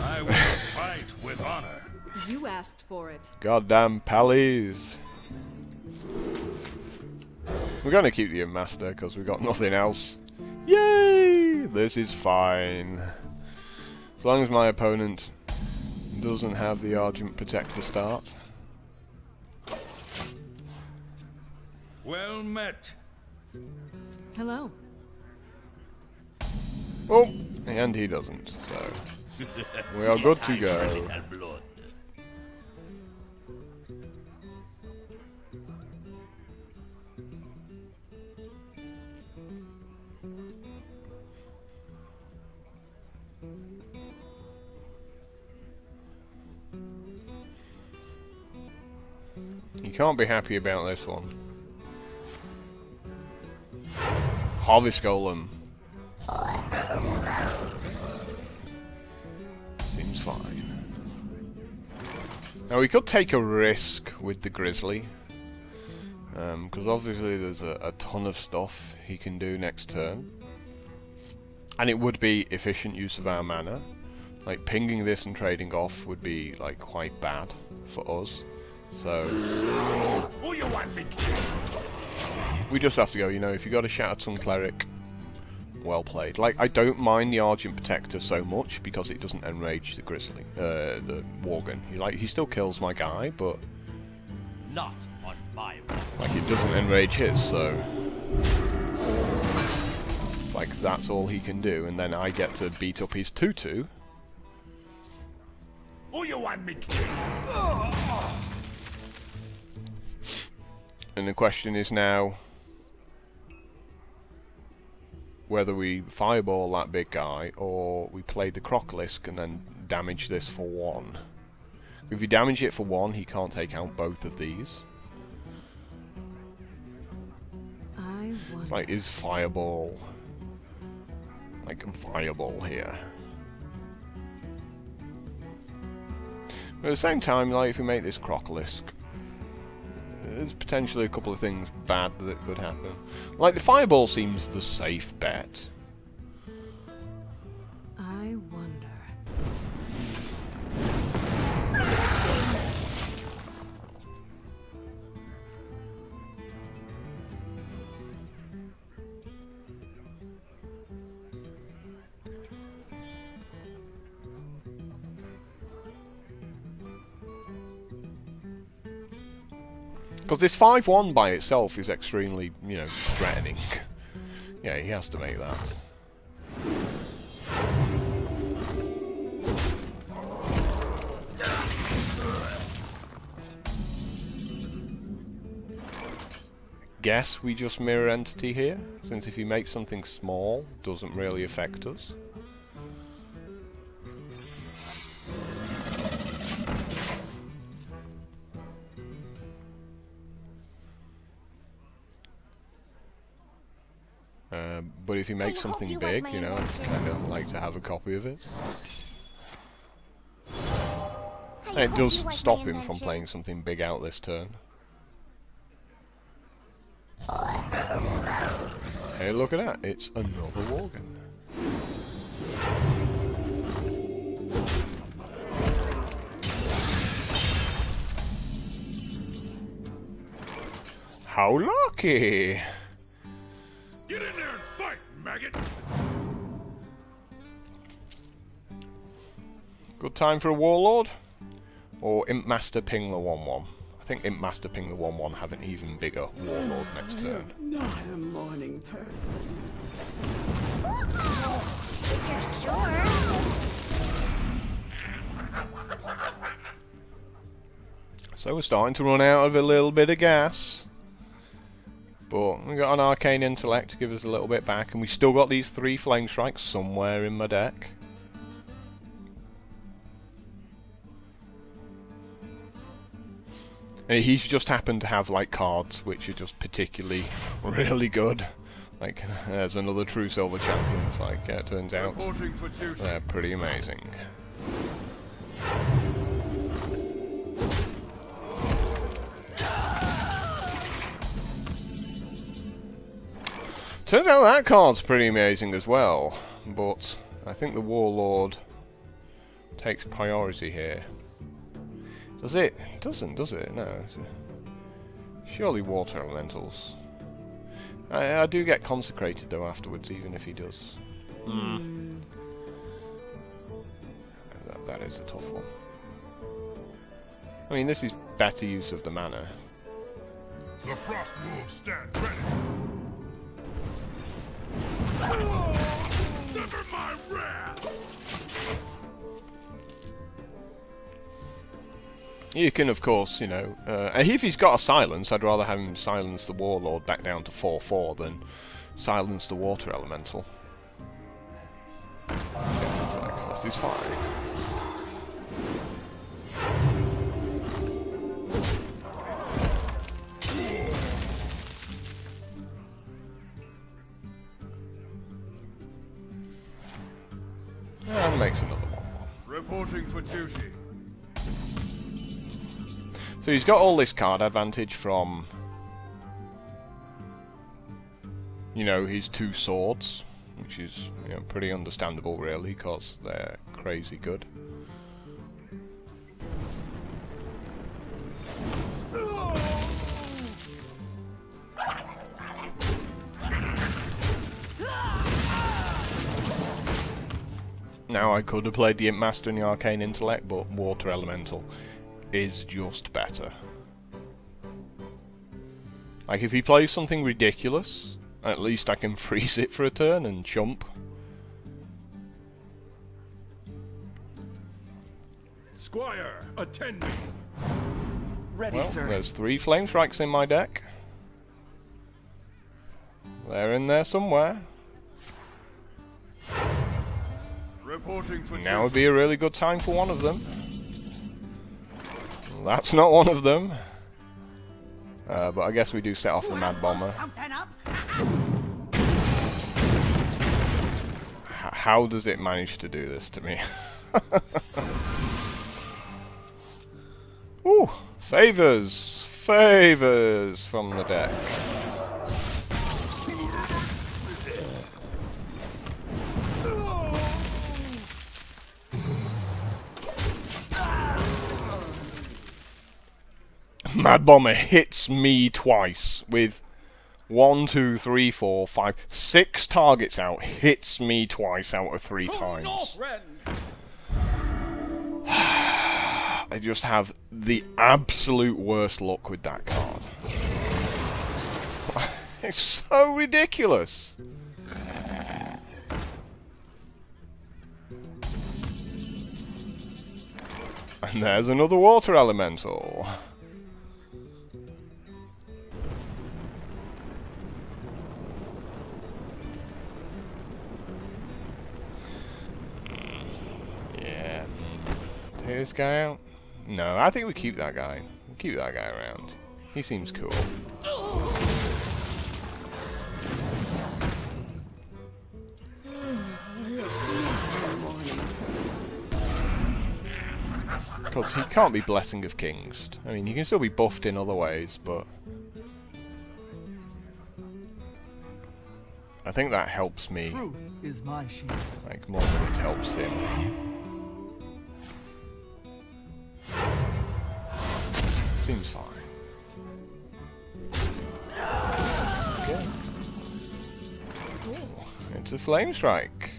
I will fight with honor. You asked for it. Goddamn pallies. We're gonna keep the master because we've got nothing else. Yay! This is fine. As long as my opponent doesn't have the Argent Protector start. Well met. Hello. Oh, and he doesn't, so we are good to go. You can't be happy about this one. Harvest Golem. Seems fine. Now we could take a risk with the Grizzly. Um, because obviously there's a, a ton of stuff he can do next turn. And it would be efficient use of our mana. Like pinging this and trading off would be like quite bad for us. So Who you want me we just have to go, you know, if you got a Shattered Sun Cleric, well played. Like, I don't mind the Argent Protector so much because it doesn't enrage the Grizzly, uh, the Worgen. He, like, he still kills my guy, but, Not on my watch. like, it doesn't enrage his, so... Like, that's all he can do, and then I get to beat up his 2-2. Who you want me And the question is now whether we fireball that big guy or we play the Crocolisk and then damage this for one. If you damage it for one, he can't take out both of these. I. Like, is fireball like viable here? But at the same time, like if we make this Crocolisk, there's potentially a couple of things bad that could happen. Like the fireball seems the safe bet. Because this 5-1 by itself is extremely, you know, threatening. yeah, he has to make that. Guess we just mirror entity here, since if he makes something small, doesn't really affect us. Uh, but if he makes hope something you big, you know, invention. kind of like to have a copy of it. And it does like stop him from playing something big out this turn. Hey, look at that. It's another Worgen. How lucky! Good time for a Warlord? Or Imp Master Ping the 1-1? I think Imp Master Ping the 1-1 have an even bigger Warlord next turn. Not a morning person. If you're sure. So we're starting to run out of a little bit of gas. But we got an Arcane Intellect to give us a little bit back, and we still got these three Flame Strikes somewhere in my deck. He's just happened to have like cards which are just particularly really good. Like there's another Truesilver Champion. It's like uh, it turns out Reporting for duty. they're pretty amazing. Turns out that card's pretty amazing as well, but I think the Warlord takes priority here. Does it? It doesn't, does it? No. Surely Water Elementals. I, I do get consecrated though afterwards, even if he does. Hmm. That, that is a tough one. I mean, this is better use of the mana. The frost wolves stand ready. Sever my wrath! You can, of course, you know... Uh, if he's got a silence, I'd rather have him silence the Warlord back down to 4-4 than silence the Water Elemental. He's fine. And makes another one. Reporting for duty. So he's got all this card advantage from, you know, his two swords, which is you know, pretty understandable really, because they're crazy good. Now I could have played the Imp Master and the Arcane Intellect, but Water Elemental is just better. Like if he plays something ridiculous, at least I can freeze it for a turn and chump. Squire, attend me. Ready, Well, sir. there's three Flame Strikes in my deck. They're in there somewhere. Reporting for Now would be a really good time for one of them. That's not one of them. Uh, but I guess we do set off the Mad Bomber. How does it manage to do this to me? Ooh, favors, favors from the deck. Mad Bomber hits me twice with one, two, three, four, five, six targets out. Hits me twice out of three times. I just have the absolute worst luck with that card. it's so ridiculous. And there's another water elemental. Take this guy out? No, I think we keep that guy. We'll keep that guy around. He seems cool. Because he can't be Blessing of Kings. I mean, he can still be buffed in other ways, but... I think that helps me, Truth is my like, more than it helps him. Seems fine. Okay. It's a flame strike.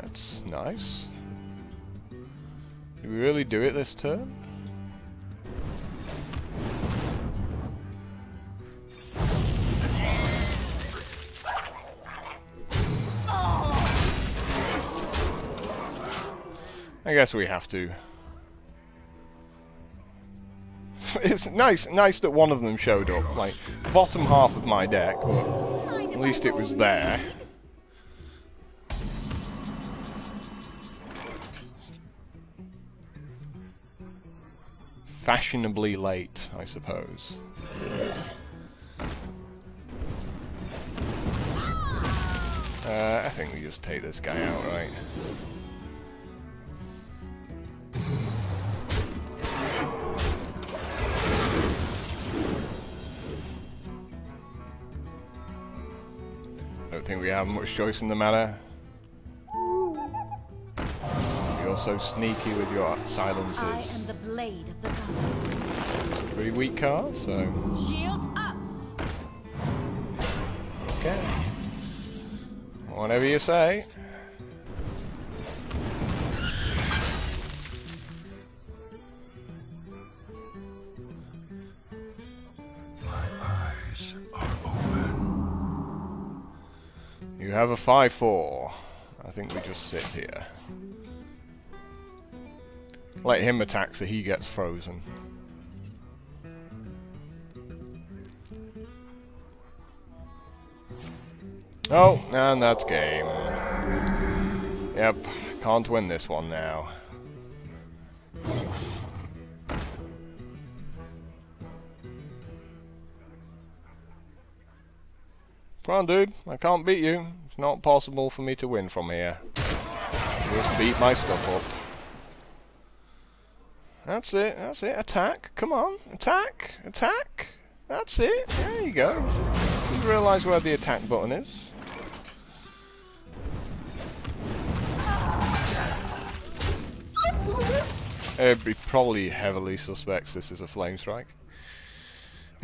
That's nice. Did we really do it this turn? I guess we have to. It's nice, nice that one of them showed up. Like bottom half of my deck, but at least it was there. Fashionably late, I suppose. Uh, I think we just take this guy out, right? Have much choice in the matter. You're so sneaky with your I silences. am the blade of the gods. Pretty weak card, so Shields up! okay. Whatever you say. You have a 5-4. I think we just sit here. Let him attack so he gets frozen. Oh, and that's game. Yep, can't win this one now. Come on, dude. I can't beat you. It's not possible for me to win from here. Just beat my stuff up. That's it, that's it. Attack. Come on. Attack. Attack. That's it. There you go. Just realise where the attack button is. Everybody probably heavily suspects this is a flame strike.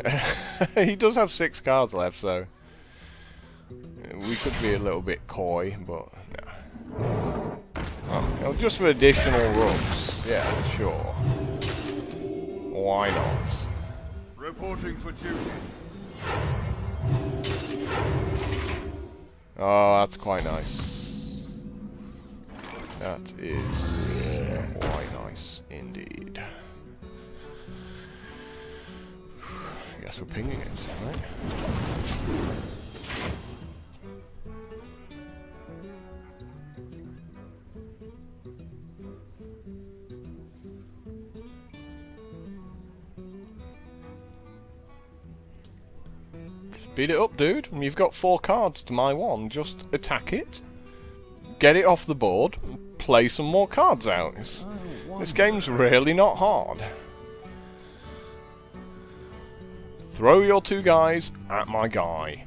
he does have six cards left, so we could be a little bit coy, but no. Oh, just for additional rubs, yeah, sure. Why not? Reporting for duty. Oh, that's quite nice. That is quite nice indeed. Guess we're pinging it, right? Beat it up, dude. You've got four cards to my one. Just attack it, get it off the board, play some more cards out. This game's really not hard. Throw your two guys at my guy.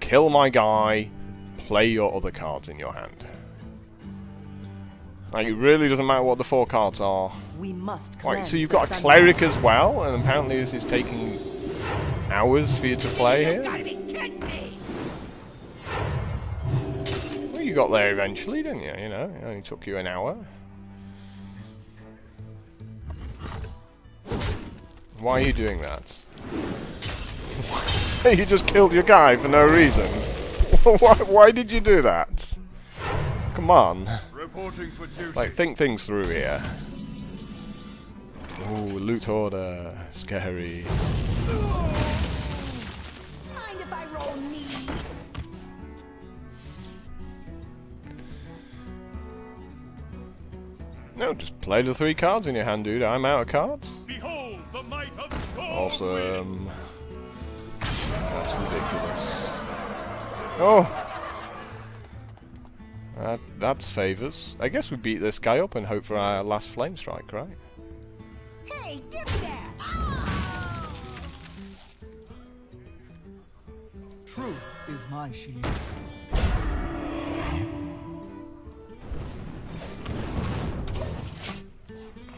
Kill my guy. Play your other cards in your hand. Like, it really doesn't matter what the four cards are. We must Right, so you've got a cleric as well, and apparently this is taking hours for you to play here? Well, you got there eventually, didn't you? You know, it only took you an hour. Why are you doing that? you just killed your guy for no reason. why, why did you do that? Come on. Like, think things through here. Ooh, Loot Hoarder. Scary. No, just play the three cards in your hand, dude. I'm out of cards. Behold the might of Awesome. That's ridiculous. Oh! That, that's favors. I guess we beat this guy up and hope for our last flame strike, right? Hey, give me Truth is my shield.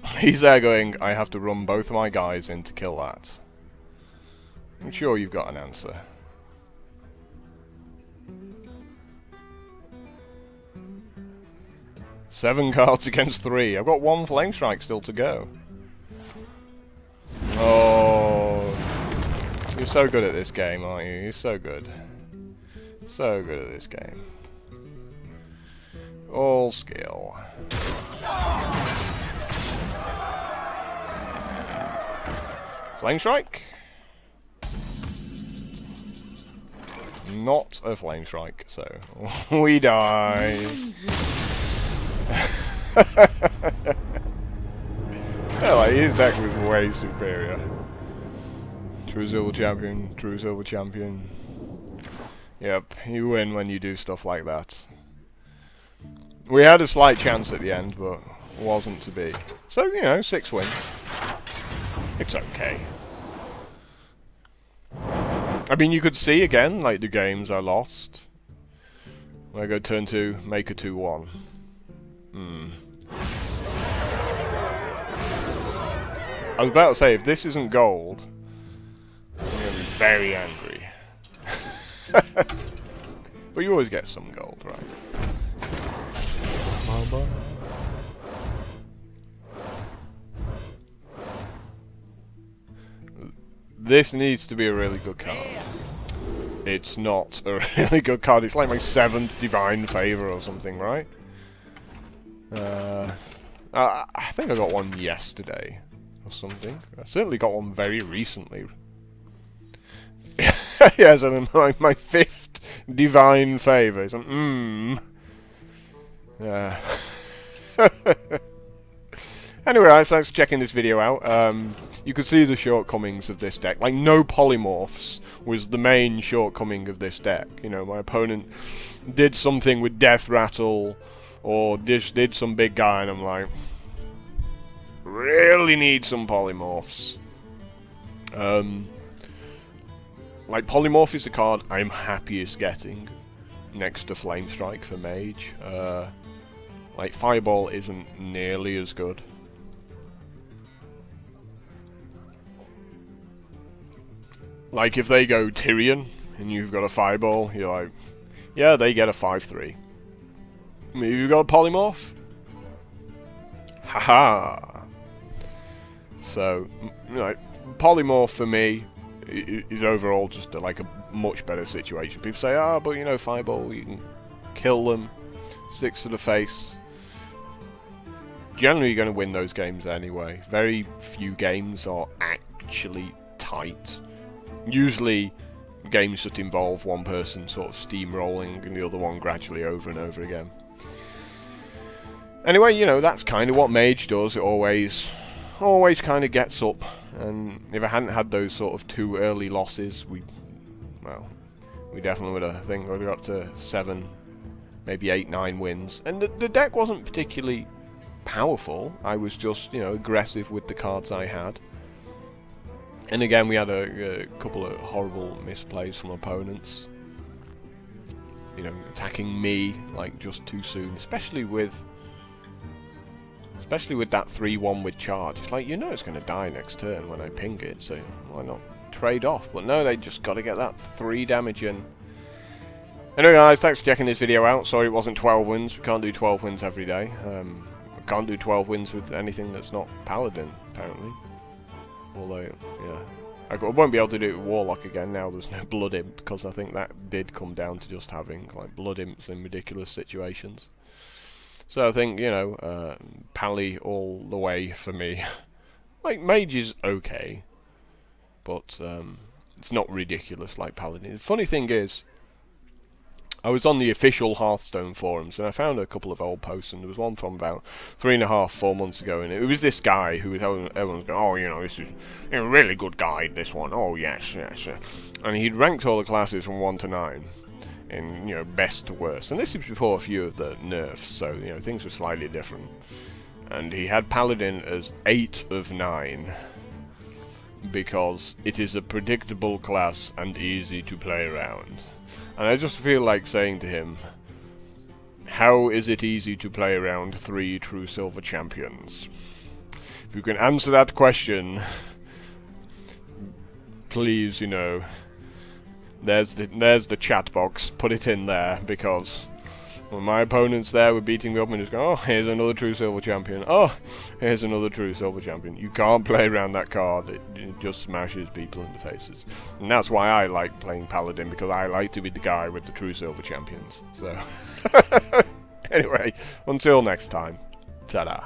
He's there going, I have to run both of my guys in to kill that. I'm sure you've got an answer. Seven cards against three. I've got one flame strike still to go. Oh, you're so good at this game, aren't you? You're so good. So good at this game. All skill. Flame strike. Not a flame strike, so we die. like his deck was way superior. Truesilver Champion, true silver champion. Yep, you win when you do stuff like that. We had a slight chance at the end, but wasn't to be. So, you know, six wins. It's okay. I mean, you could see again, like, the games I lost. I go turn 2, make a 2-1. Hmm. I was about to say, if this isn't gold, very angry. but you always get some gold, right? This needs to be a really good card. It's not a really good card. It's like my seventh Divine Favor or something, right? Uh, I think I got one yesterday or something. I certainly got one very recently. yes, and my, my fifth Divine like, mmm. Yeah. anyway, guys, thanks for checking this video out. Um, you can see the shortcomings of this deck. Like, no polymorphs was the main shortcoming of this deck. You know, my opponent did something with Deathrattle or just did some big guy and I'm like, really need some polymorphs. Um, like polymorph is the card I'm happiest getting next to flame strike for mage. Uh, like fireball isn't nearly as good. Like if they go Tirion and you've got a fireball, you're like, yeah, they get a 5-3. I mean, you've got a polymorph. Haha. So, you know, polymorph for me is overall just a, like a much better situation. People say, ah, oh, but you know, fireball, you can kill them, six to the face. Generally, you're going to win those games anyway. Very few games are actually tight. Usually, games that involve one person sort of steamrolling and the other one gradually over and over again. Anyway, you know, that's kind of what Mage does. It always, always kind of gets up. And if I hadn't had those sort of two early losses, we, well, we definitely would have, I think, would have got to seven, maybe eight, nine wins. And the, the deck wasn't particularly powerful. I was just, you know, aggressive with the cards I had. And again, we had a, a couple of horrible misplays from opponents. You know, attacking me, like, just too soon. Especially with Especially with that 3-1 with charge. It's like, you know it's going to die next turn when I ping it, so why not trade off? But no, they just got to get that 3 damage in. Anyway guys, thanks for checking this video out. Sorry it wasn't 12 wins. We can't do 12 wins every day. Um, we can't do 12 wins with anything that's not Paladin, apparently. Although, yeah. I won't be able to do it with Warlock again now there's no Blood Imp, because I think that did come down to just having like Blood Imps in ridiculous situations. So I think, you know, uh, Pally all the way for me. like, Mage is okay, but um, it's not ridiculous like Paladin. The funny thing is, I was on the official Hearthstone forums and I found a couple of old posts and there was one from about three and a half, four months ago and it was this guy who was everyone's going, oh, you know, this is a really good guide, this one. Oh, yes, yes. And he'd ranked all the classes from 1 to 9 in you know best to worst. And this is before a few of the nerfs, so you know things were slightly different. And he had Paladin as eight of nine because it is a predictable class and easy to play around. And I just feel like saying to him, how is it easy to play around three Truesilver Champions? If you can answer that question, please, you know, there's the, there's the chat box. Put it in there because when my opponent's there, we're beating me up and just go, oh, here's another Truesilver Champion. Oh, here's another Truesilver Champion. You can't play around that card. It, it, just smashes people in the faces. And that's why I like playing Paladin, because I like to be the guy with the Truesilver Champions. So, anyway, until next time, ta-da.